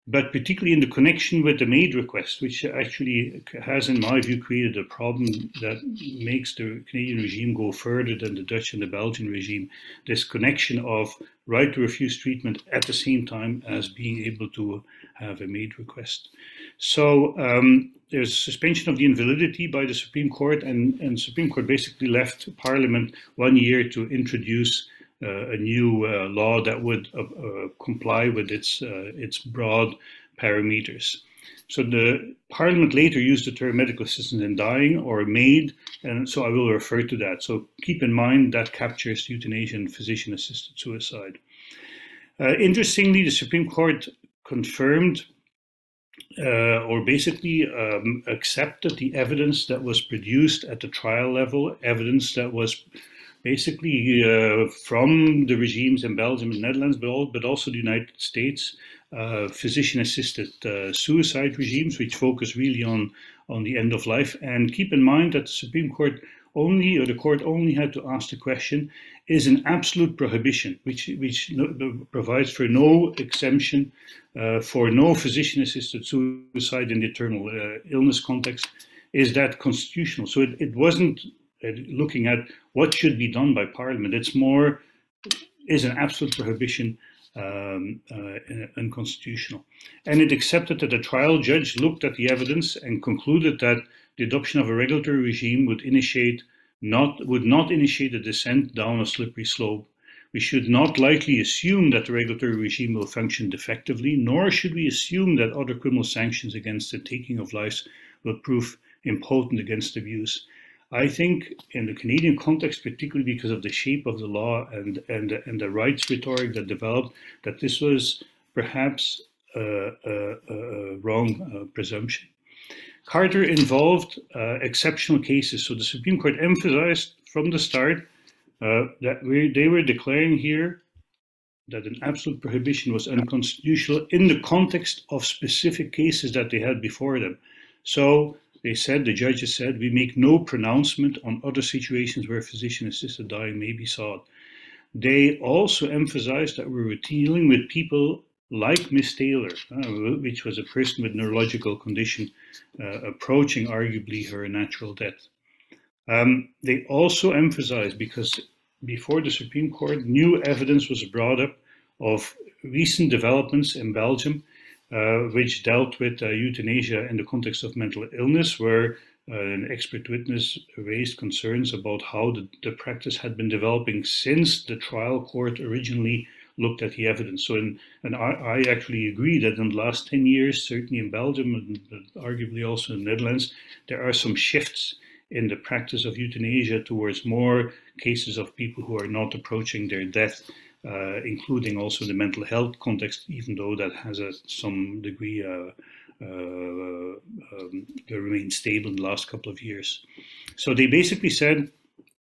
but particularly in the connection with the MAID request, which actually has, in my view, created a problem that makes the Canadian regime go further than the Dutch and the Belgian regime. This connection of right to refuse treatment at the same time as being able to have a MAID request. So um, there's suspension of the invalidity by the Supreme Court, and, and Supreme Court basically left Parliament one year to introduce a new uh, law that would uh, comply with its its broad parameters. So the Parliament later used the term medical assistance in dying or MAID, and so I will refer to that. So keep in mind that captures euthanasia and physician-assisted suicide. Uh, interestingly, the Supreme Court confirmed uh, or basically um, accepted the evidence that was produced at the trial level, evidence that was basically uh, from the regimes in Belgium and Netherlands, but, all, but also the United States, uh, physician-assisted uh, suicide regimes, which focus really on, on the end of life. And keep in mind that the Supreme Court only, or the court only had to ask the question, is an absolute prohibition, which, which no, provides for no exemption uh, for no physician-assisted suicide in the terminal uh, illness context, is that constitutional? So it, it wasn't looking at what should be done by Parliament. It's more is an absolute prohibition um, uh, unconstitutional. And it accepted that the trial judge looked at the evidence and concluded that the adoption of a regulatory regime would initiate not would not initiate a descent down a slippery slope. We should not lightly assume that the regulatory regime will function defectively, nor should we assume that other criminal sanctions against the taking of lives will prove impotent against abuse. I think in the Canadian context, particularly because of the shape of the law and, and, and the rights rhetoric that developed, that this was perhaps a, a, a wrong uh, presumption. Carter involved uh, exceptional cases. So the Supreme Court emphasized from the start uh, that we, they were declaring here that an absolute prohibition was unconstitutional in the context of specific cases that they had before them. So they said, the judges said, we make no pronouncement on other situations where physician-assisted dying may be sought. They also emphasized that we were dealing with people like Miss Taylor, uh, which was a person with neurological condition uh, approaching arguably her natural death. Um, they also emphasized, because before the Supreme Court, new evidence was brought up of recent developments in Belgium, uh, which dealt with uh, euthanasia in the context of mental illness, where uh, an expert witness raised concerns about how the, the, practice had been developing since the trial court originally looked at the evidence. So, in, and I, I, actually agree that in the last 10 years, certainly in Belgium and arguably also in the Netherlands, there are some shifts in the practice of euthanasia towards more cases of people who are not approaching their death, uh, including also the mental health context, even though that has a some degree uh, uh, um, remained stable in the last couple of years. So they basically said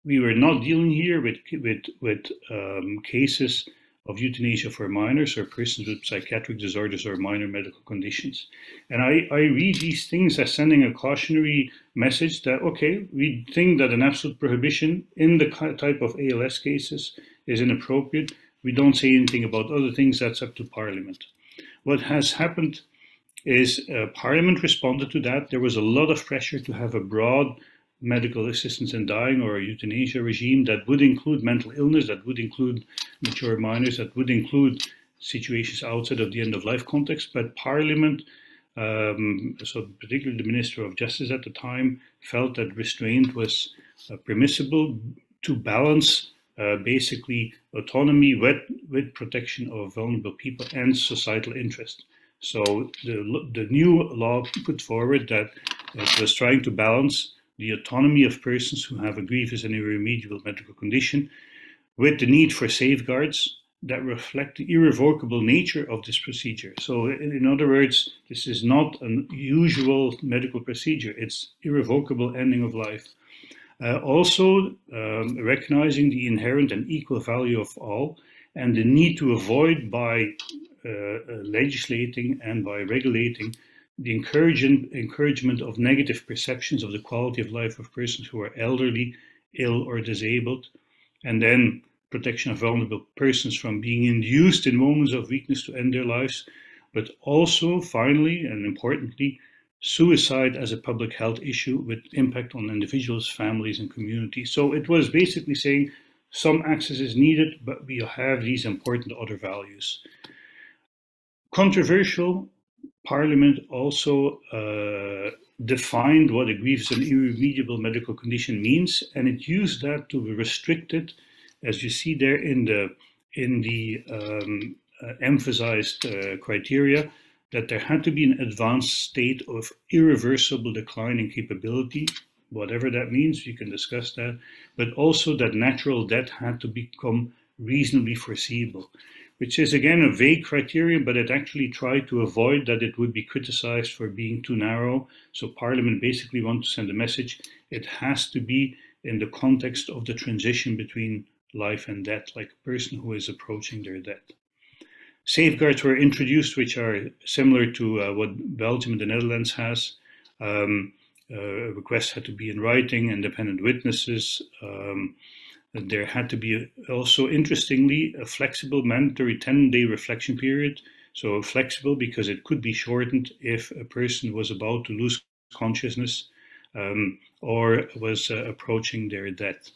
we were not dealing here with with with um, cases of euthanasia for minors or persons with psychiatric disorders or minor medical conditions. And I, I read these things as sending a cautionary message that, okay, we think that an absolute prohibition in the type of ALS cases is inappropriate. We don't say anything about other things, that's up to Parliament. What has happened is uh, Parliament responded to that. There was a lot of pressure to have a broad medical assistance in dying or a euthanasia regime that would include mental illness, that would include mature minors, that would include situations outside of the end of life context. But Parliament, um, so particularly the Minister of Justice at the time, felt that restraint was uh, permissible to balance uh, basically autonomy with, with protection of vulnerable people and societal interest. So the, the new law put forward that was trying to balance the autonomy of persons who have a grievous and irremediable medical condition with the need for safeguards that reflect the irrevocable nature of this procedure. So in, in other words, this is not an usual medical procedure, it's irrevocable ending of life. Uh, also, um, recognizing the inherent and equal value of all and the need to avoid by uh, uh, legislating and by regulating the encouragement of negative perceptions of the quality of life of persons who are elderly, ill, or disabled, and then protection of vulnerable persons from being induced in moments of weakness to end their lives, but also, finally and importantly, suicide as a public health issue with impact on individuals, families, and communities. So it was basically saying some access is needed, but we have these important other values. Controversial, Parliament also uh, defined what a grievous and irremediable medical condition means, and it used that to restrict it, as you see there in the in the um, uh, emphasized uh, criteria, that there had to be an advanced state of irreversible decline in capability, whatever that means, you can discuss that, but also that natural death had to become reasonably foreseeable which is again a vague criterion, but it actually tried to avoid that it would be criticized for being too narrow. So Parliament basically want to send a message. It has to be in the context of the transition between life and death, like a person who is approaching their death. Safeguards were introduced, which are similar to uh, what Belgium and the Netherlands has. Um, uh, requests had to be in writing, independent witnesses, um, there had to be also, interestingly, a flexible mandatory 10 day reflection period. So, flexible because it could be shortened if a person was about to lose consciousness um, or was uh, approaching their death.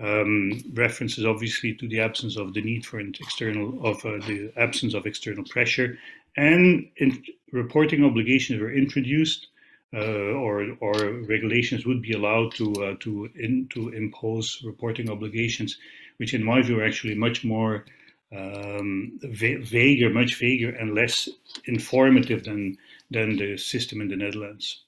Um, references obviously to the absence of the need for an external of uh, the absence of external pressure and reporting obligations were introduced uh, or, or regulations would be allowed to, uh, to, in, to impose reporting obligations, which in my view are actually much more um, vaguer, much vaguer and less informative than, than the system in the Netherlands.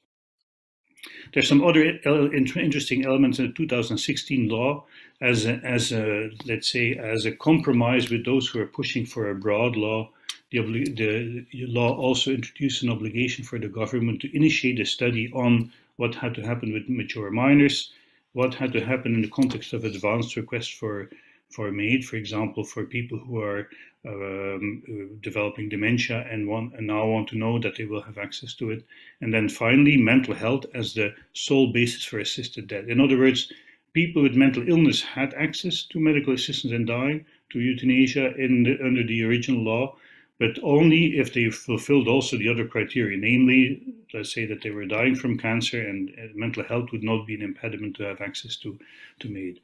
There's some other uh, interesting elements in the 2016 law as a, as a, let's say, as a compromise with those who are pushing for a broad law. The, the law also introduced an obligation for the government to initiate a study on what had to happen with mature minors, what had to happen in the context of advanced requests for for MAID, for example, for people who are um, developing dementia and want and now want to know that they will have access to it. And then finally, mental health as the sole basis for assisted death. In other words, people with mental illness had access to medical assistance in dying, to euthanasia in the, under the original law, but only if they fulfilled also the other criteria, namely, let's say that they were dying from cancer and, and mental health would not be an impediment to have access to, to MAID.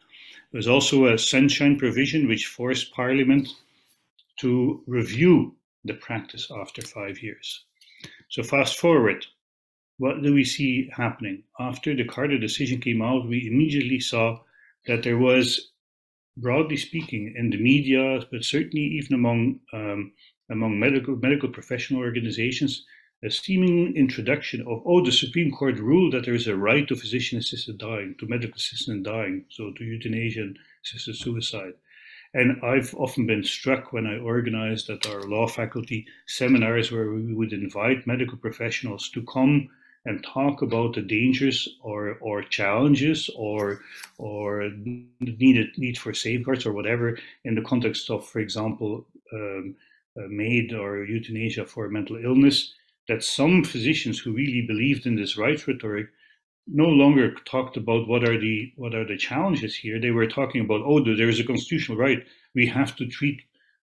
There was also a sunshine provision which forced Parliament to review the practice after five years. So fast forward, what do we see happening? After the Carter decision came out, we immediately saw that there was, broadly speaking, in the media, but certainly even among um, among medical medical professional organizations, a seeming introduction of oh, the Supreme Court ruled that there is a right to physician-assisted dying, to medical assisted dying, so to euthanasia and assisted suicide. And I've often been struck when I organized at our law faculty seminars where we would invite medical professionals to come and talk about the dangers or, or challenges or or needed need for safeguards or whatever in the context of, for example, um, uh, MAID or euthanasia for mental illness, that some physicians who really believed in this rights rhetoric no longer talked about what are the what are the challenges here. They were talking about, oh, there is a constitutional right. We have to treat,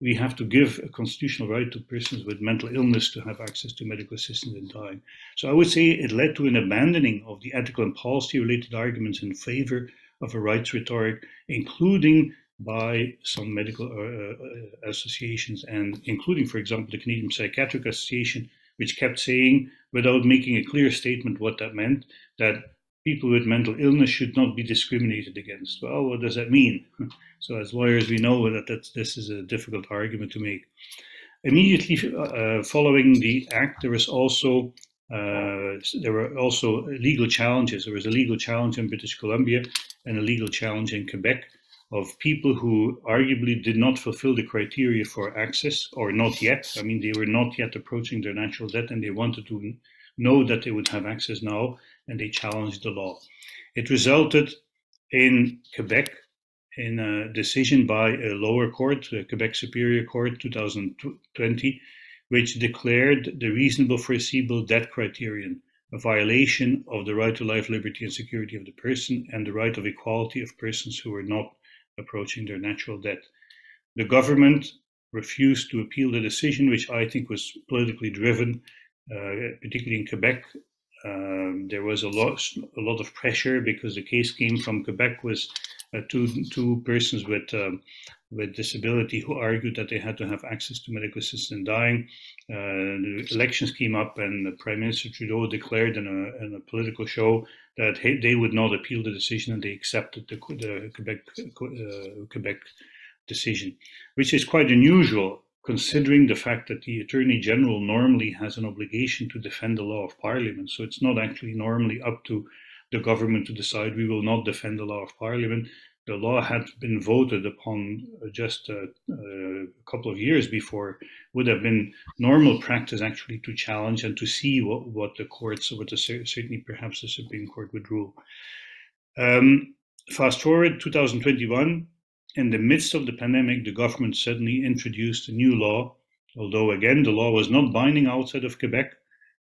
we have to give a constitutional right to persons with mental illness to have access to medical assistance in dying. So I would say it led to an abandoning of the ethical and policy related arguments in favor of a rights rhetoric, including by some medical uh, uh associations and including, for example, the Canadian Psychiatric Association, which kept saying, without making a clear statement what that meant, that people with mental illness should not be discriminated against. Well, what does that mean? so, as lawyers, we know that this is a difficult argument to make. Immediately uh, following the act, there was also uh, there were also legal challenges. There was a legal challenge in British Columbia and a legal challenge in Quebec of people who arguably did not fulfill the criteria for access or not yet. I mean, they were not yet approaching their natural death and they wanted to know that they would have access now and they challenged the law. It resulted in Quebec in a decision by a lower court, the Quebec Superior Court 2020, which declared the reasonable foreseeable death criterion a violation of the right to life, liberty, and security of the person and the right of equality of persons who were not approaching their natural death. The government refused to appeal the decision, which I think was politically driven, uh, particularly in Quebec. Um, there was a lot, a lot of pressure because the case came from Quebec was uh, two two persons with um, with disability who argued that they had to have access to medical assistance in dying. Uh, the elections came up, and Prime Minister Trudeau declared in a, in a political show that they would not appeal the decision, and they accepted the, the Quebec uh, Quebec decision, which is quite unusual considering the fact that the Attorney General normally has an obligation to defend the law of Parliament. So it's not actually normally up to the government to decide we will not defend the law of Parliament the law had been voted upon just a, a, couple of years before, would have been normal practice actually to challenge and to see what, what the courts, what the, certainly perhaps the Supreme Court would rule. Um, fast forward 2021, in the midst of the pandemic, the government suddenly introduced a new law, although again, the law was not binding outside of Quebec.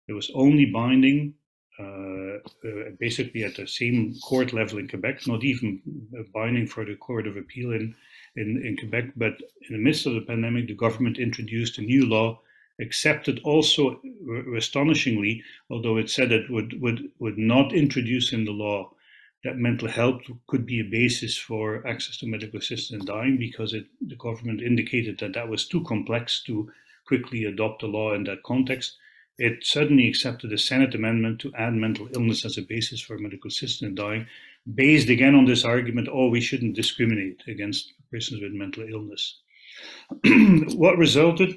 It was only binding uh, uh, basically at the same court level in Quebec, not even binding for the Court of Appeal in, in, in Quebec. But in the midst of the pandemic, the government introduced a new law, accepted also astonishingly, although it said it would, would, would not introduce in the law that mental health could be a basis for access to medical assistance in dying because it, the government indicated that that was too complex to quickly adopt a law in that context it suddenly accepted a Senate amendment to add mental illness as a basis for medical assistance in dying, based again on this argument, oh, we shouldn't discriminate against persons with mental illness. what resulted?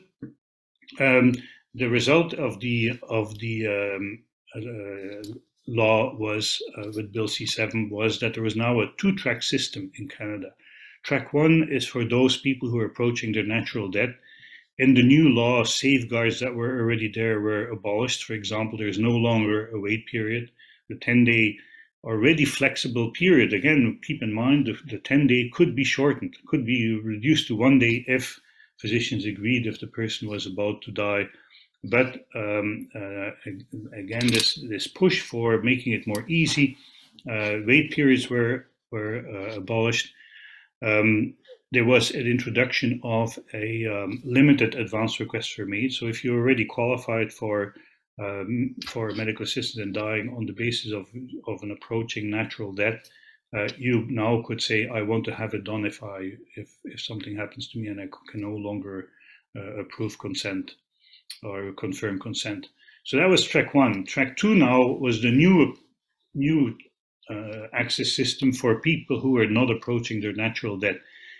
Um, the result of the of the um, uh, law was uh, with Bill C7 was that there was now a two-track system in Canada. Track one is for those people who are approaching their natural death in the new law, safeguards that were already there were abolished. For example, there's no longer a wait period. The 10 day already flexible period, again, keep in mind the, the 10 day could be shortened, could be reduced to one day if physicians agreed if the person was about to die. But um, uh, again, this, this push for making it more easy, uh, wait periods were, were uh, abolished. Um, there was an introduction of a um, limited advance request for MAID. So if you already qualified for um, for medical assistance in dying on the basis of, of an approaching natural death, uh, you now could say, I want to have it done if I if if something happens to me and I can no longer uh, approve consent or confirm consent. So that was track one. Track two now was the new new uh, access system for people who are not approaching their natural death.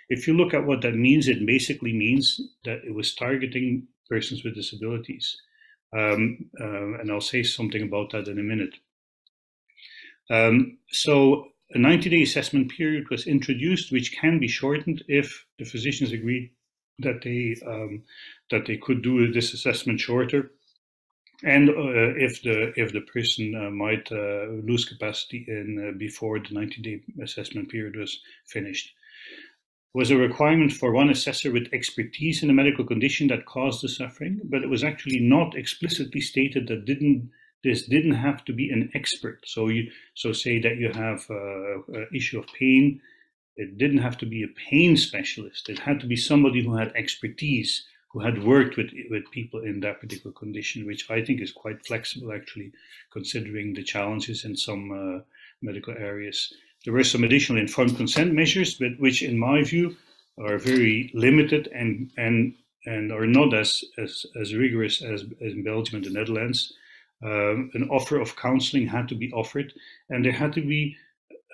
If you look at what that means, it basically means that it was targeting persons with disabilities. Um, uh, and I'll say something about that in a minute. Um, so a 90-day assessment period was introduced, which can be shortened if the physicians agree that they um, that they could do this assessment shorter, and uh, if the if the person uh, might uh, lose capacity in before the 90-day assessment period was finished. Was a requirement for one assessor with expertise in a medical condition that caused the suffering, but it was actually not explicitly stated that didn't this didn't have to be an expert. So you so say that you have an issue of pain, it didn't have to be a pain specialist. It had to be somebody who had expertise, who had worked with with people in that particular condition, which I think is quite flexible actually, considering the challenges in some uh, medical areas. There were some additional informed consent measures, but which, in my view, are very limited and and and are not as as, as rigorous as, as in Belgium and the Netherlands um, an offer of counseling had to be offered, and there had to be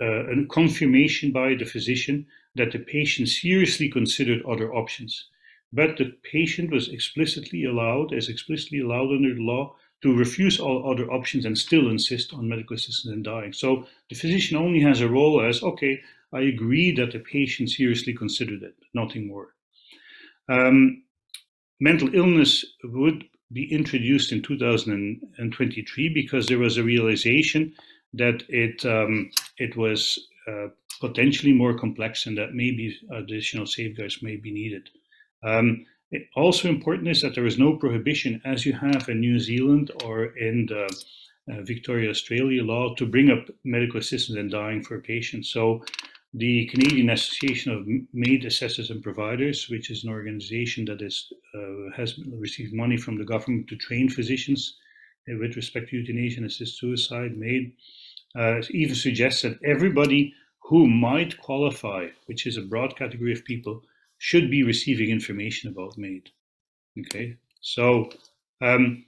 uh, a confirmation by the physician that the patient seriously considered other options. But the patient was explicitly allowed, as explicitly allowed under the law, to refuse all other options and still insist on medical assistance in dying. So the physician only has a role as, okay, I agree that the patient seriously considered it, nothing more. Um, mental illness would be introduced in 2023 because there was a realization that it um, it was uh, potentially more complex and that maybe additional safeguards may be needed. Um, it also important is that there is no prohibition, as you have in New Zealand or in the uh, Victoria, Australia law, to bring up medical assistance in dying for patients. So the Canadian Association of MAID Assessors and Providers, which is an organization that is, uh, has received money from the government to train physicians uh, with respect to euthanasia and assist suicide, MAID, uh, even suggests that everybody who might qualify, which is a broad category of people, should be receiving information about MAID. Okay, so um,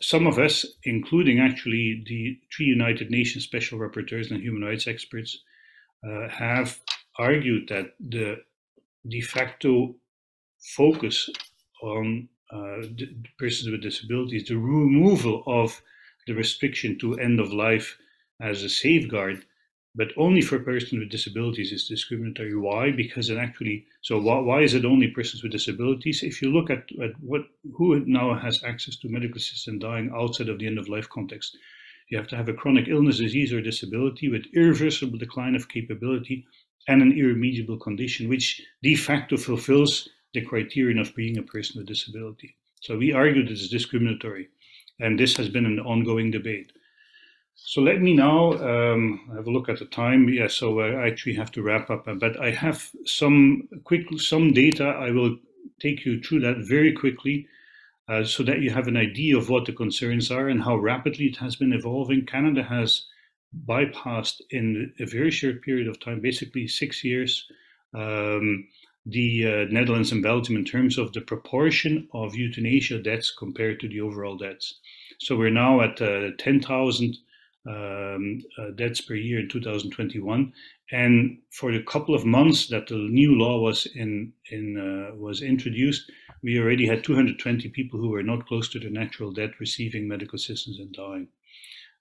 some of us, including actually the three United Nations special rapporteurs and human rights experts, uh, have argued that the de facto focus on uh, persons with disabilities, the removal of the restriction to end of life as a safeguard, but only for persons with disabilities is discriminatory. Why? Because it actually, so why, why is it only persons with disabilities? If you look at, at what who now has access to medical assistance dying outside of the end of life context, you have to have a chronic illness, disease, or disability with irreversible decline of capability and an irremediable condition, which de facto fulfills the criterion of being a person with disability. So we argue that it's discriminatory, and this has been an ongoing debate. So let me now um, have a look at the time. Yeah, so I actually have to wrap up, but I have some quick some data. I will take you through that very quickly uh, so that you have an idea of what the concerns are and how rapidly it has been evolving. Canada has bypassed in a very short period of time, basically six years, um, the uh, Netherlands and Belgium in terms of the proportion of euthanasia deaths compared to the overall deaths. So we're now at uh, 10,000 um, uh, deaths per year in 2021, and for the couple of months that the new law was in in uh, was introduced, we already had 220 people who were not close to their natural death receiving medical assistance and dying.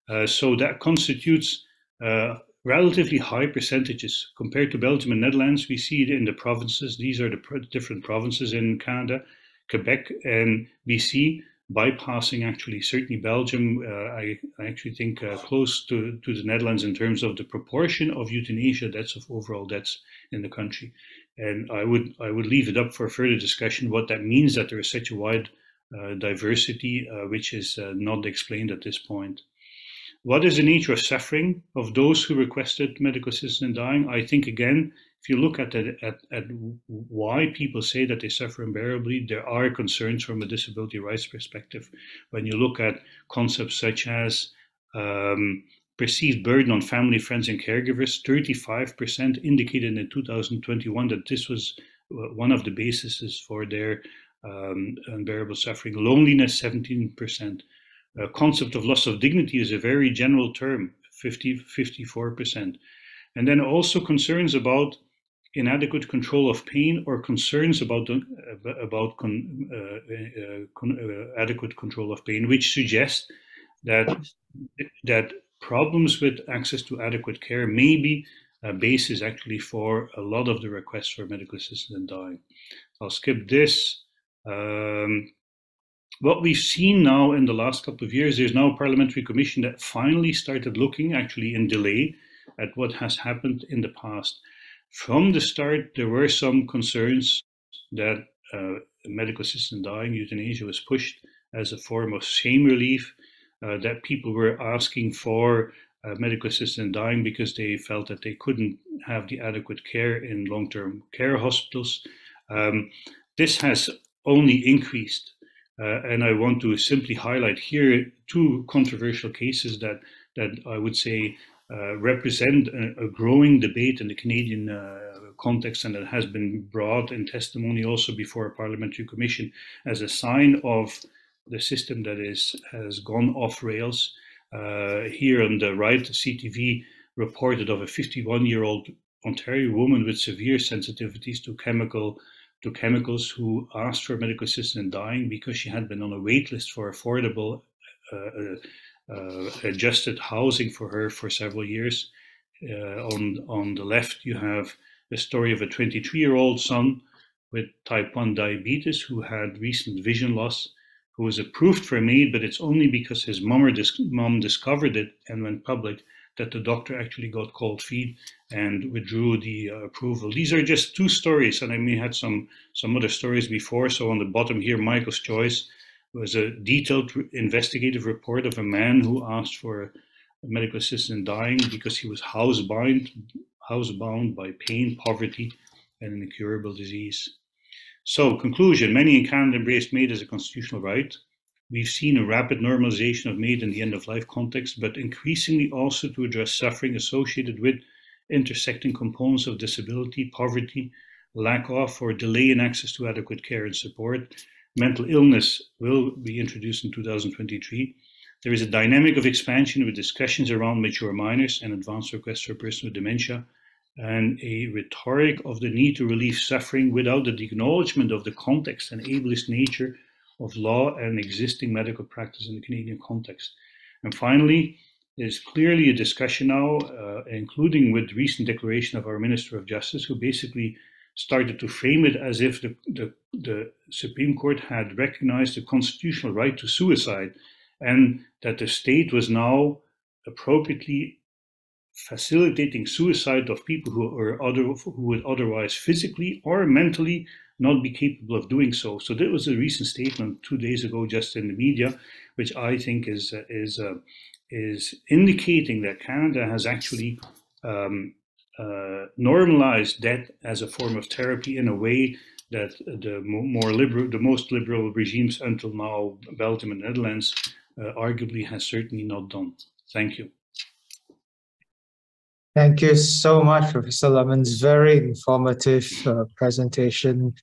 Uh, so that constitutes uh, relatively high percentages compared to Belgium and Netherlands. We see it in the provinces. These are the different provinces in Canada, Quebec and BC, bypassing actually certainly Belgium. Uh, I, I, actually think uh, close to, to the Netherlands in terms of the proportion of euthanasia deaths of overall deaths in the country. And I would I would leave it up for further discussion what that means that there is such a wide uh, diversity, uh, which is uh, not explained at this point. What is the nature of suffering of those who requested medical assistance in dying? I think again, if you look at, the, at, at why people say that they suffer unbearably, there are concerns from a disability rights perspective. When you look at concepts such as um, perceived burden on family, friends, and caregivers. 35% indicated in 2021 that this was uh, one of the bases for their um, unbearable suffering. Loneliness, 17%. Uh, concept of loss of dignity is a very general term, 50, 54%. And then also concerns about inadequate control of pain or concerns about about con, uh, uh, con, uh, adequate control of pain, which suggests that that problems with access to adequate care may be a basis actually for a lot of the requests for medical assistance in dying. I'll skip this. Um, what we've seen now in the last couple of years, there's now a parliamentary commission that finally started looking, actually in delay, at what has happened in the past. From the start, there were some concerns that uh, medical assisted dying, euthanasia, was pushed as a form of shame relief, uh, that people were asking for uh, medical assisted dying because they felt that they couldn't have the adequate care in long term care hospitals. Um, this has only increased. Uh, and I want to simply highlight here two controversial cases that, that I would say represent a, a, growing debate in the Canadian uh, context and it has been brought in testimony also before a parliamentary commission as a sign of the system that is has gone off rails. Uh, here on the right, CTV reported of a 51-year-old Ontario woman with severe sensitivities to chemical to chemicals who asked for medical assistance in dying because she had been on a wait list for affordable uh, uh, uh, adjusted housing for her for several years. Uh, on on the left, you have the story of a 23-year-old son with type 1 diabetes who had recent vision loss, who was approved for MAID, but it's only because his mom, dis- mom discovered it and went public that the doctor actually got cold feet and withdrew the uh, approval. These are just two stories, and I may had some some other stories before. So on the bottom here, Michael's choice was a detailed investigative report of a man who asked for medical assistance in dying because he was housebound, housebound by pain, poverty, and an incurable disease. So, conclusion many in Canada embraced MAID as a constitutional right. We've seen a rapid normalization of MAID in the end of life context, but increasingly also to address suffering associated with intersecting components of disability, poverty, lack of or delay in access to adequate care and support. Mental illness will be introduced in 2023. There is a dynamic of expansion with discussions around mature minors and advanced requests for persons with dementia, and a rhetoric of the need to relieve suffering without the acknowledgement of the context and ableist nature of law and existing medical practice in the Canadian context. And finally, there's clearly a discussion now, uh, including with recent declaration of our Minister of Justice, who basically started to frame it as if the, the, the Supreme Court had recognized the constitutional right to suicide and that the state was now appropriately facilitating suicide of people who are other who would otherwise physically or mentally not be capable of doing so. So there was a recent statement two days ago, just in the media, which I think is is uh, is indicating that Canada has actually um, uh, normalized death as a form of therapy in a way that the more liberal, the most liberal regimes until now, Belgium and Netherlands, uh, arguably has certainly not done. Thank you. Thank you so much, Professor Lemmens. Very informative uh, presentation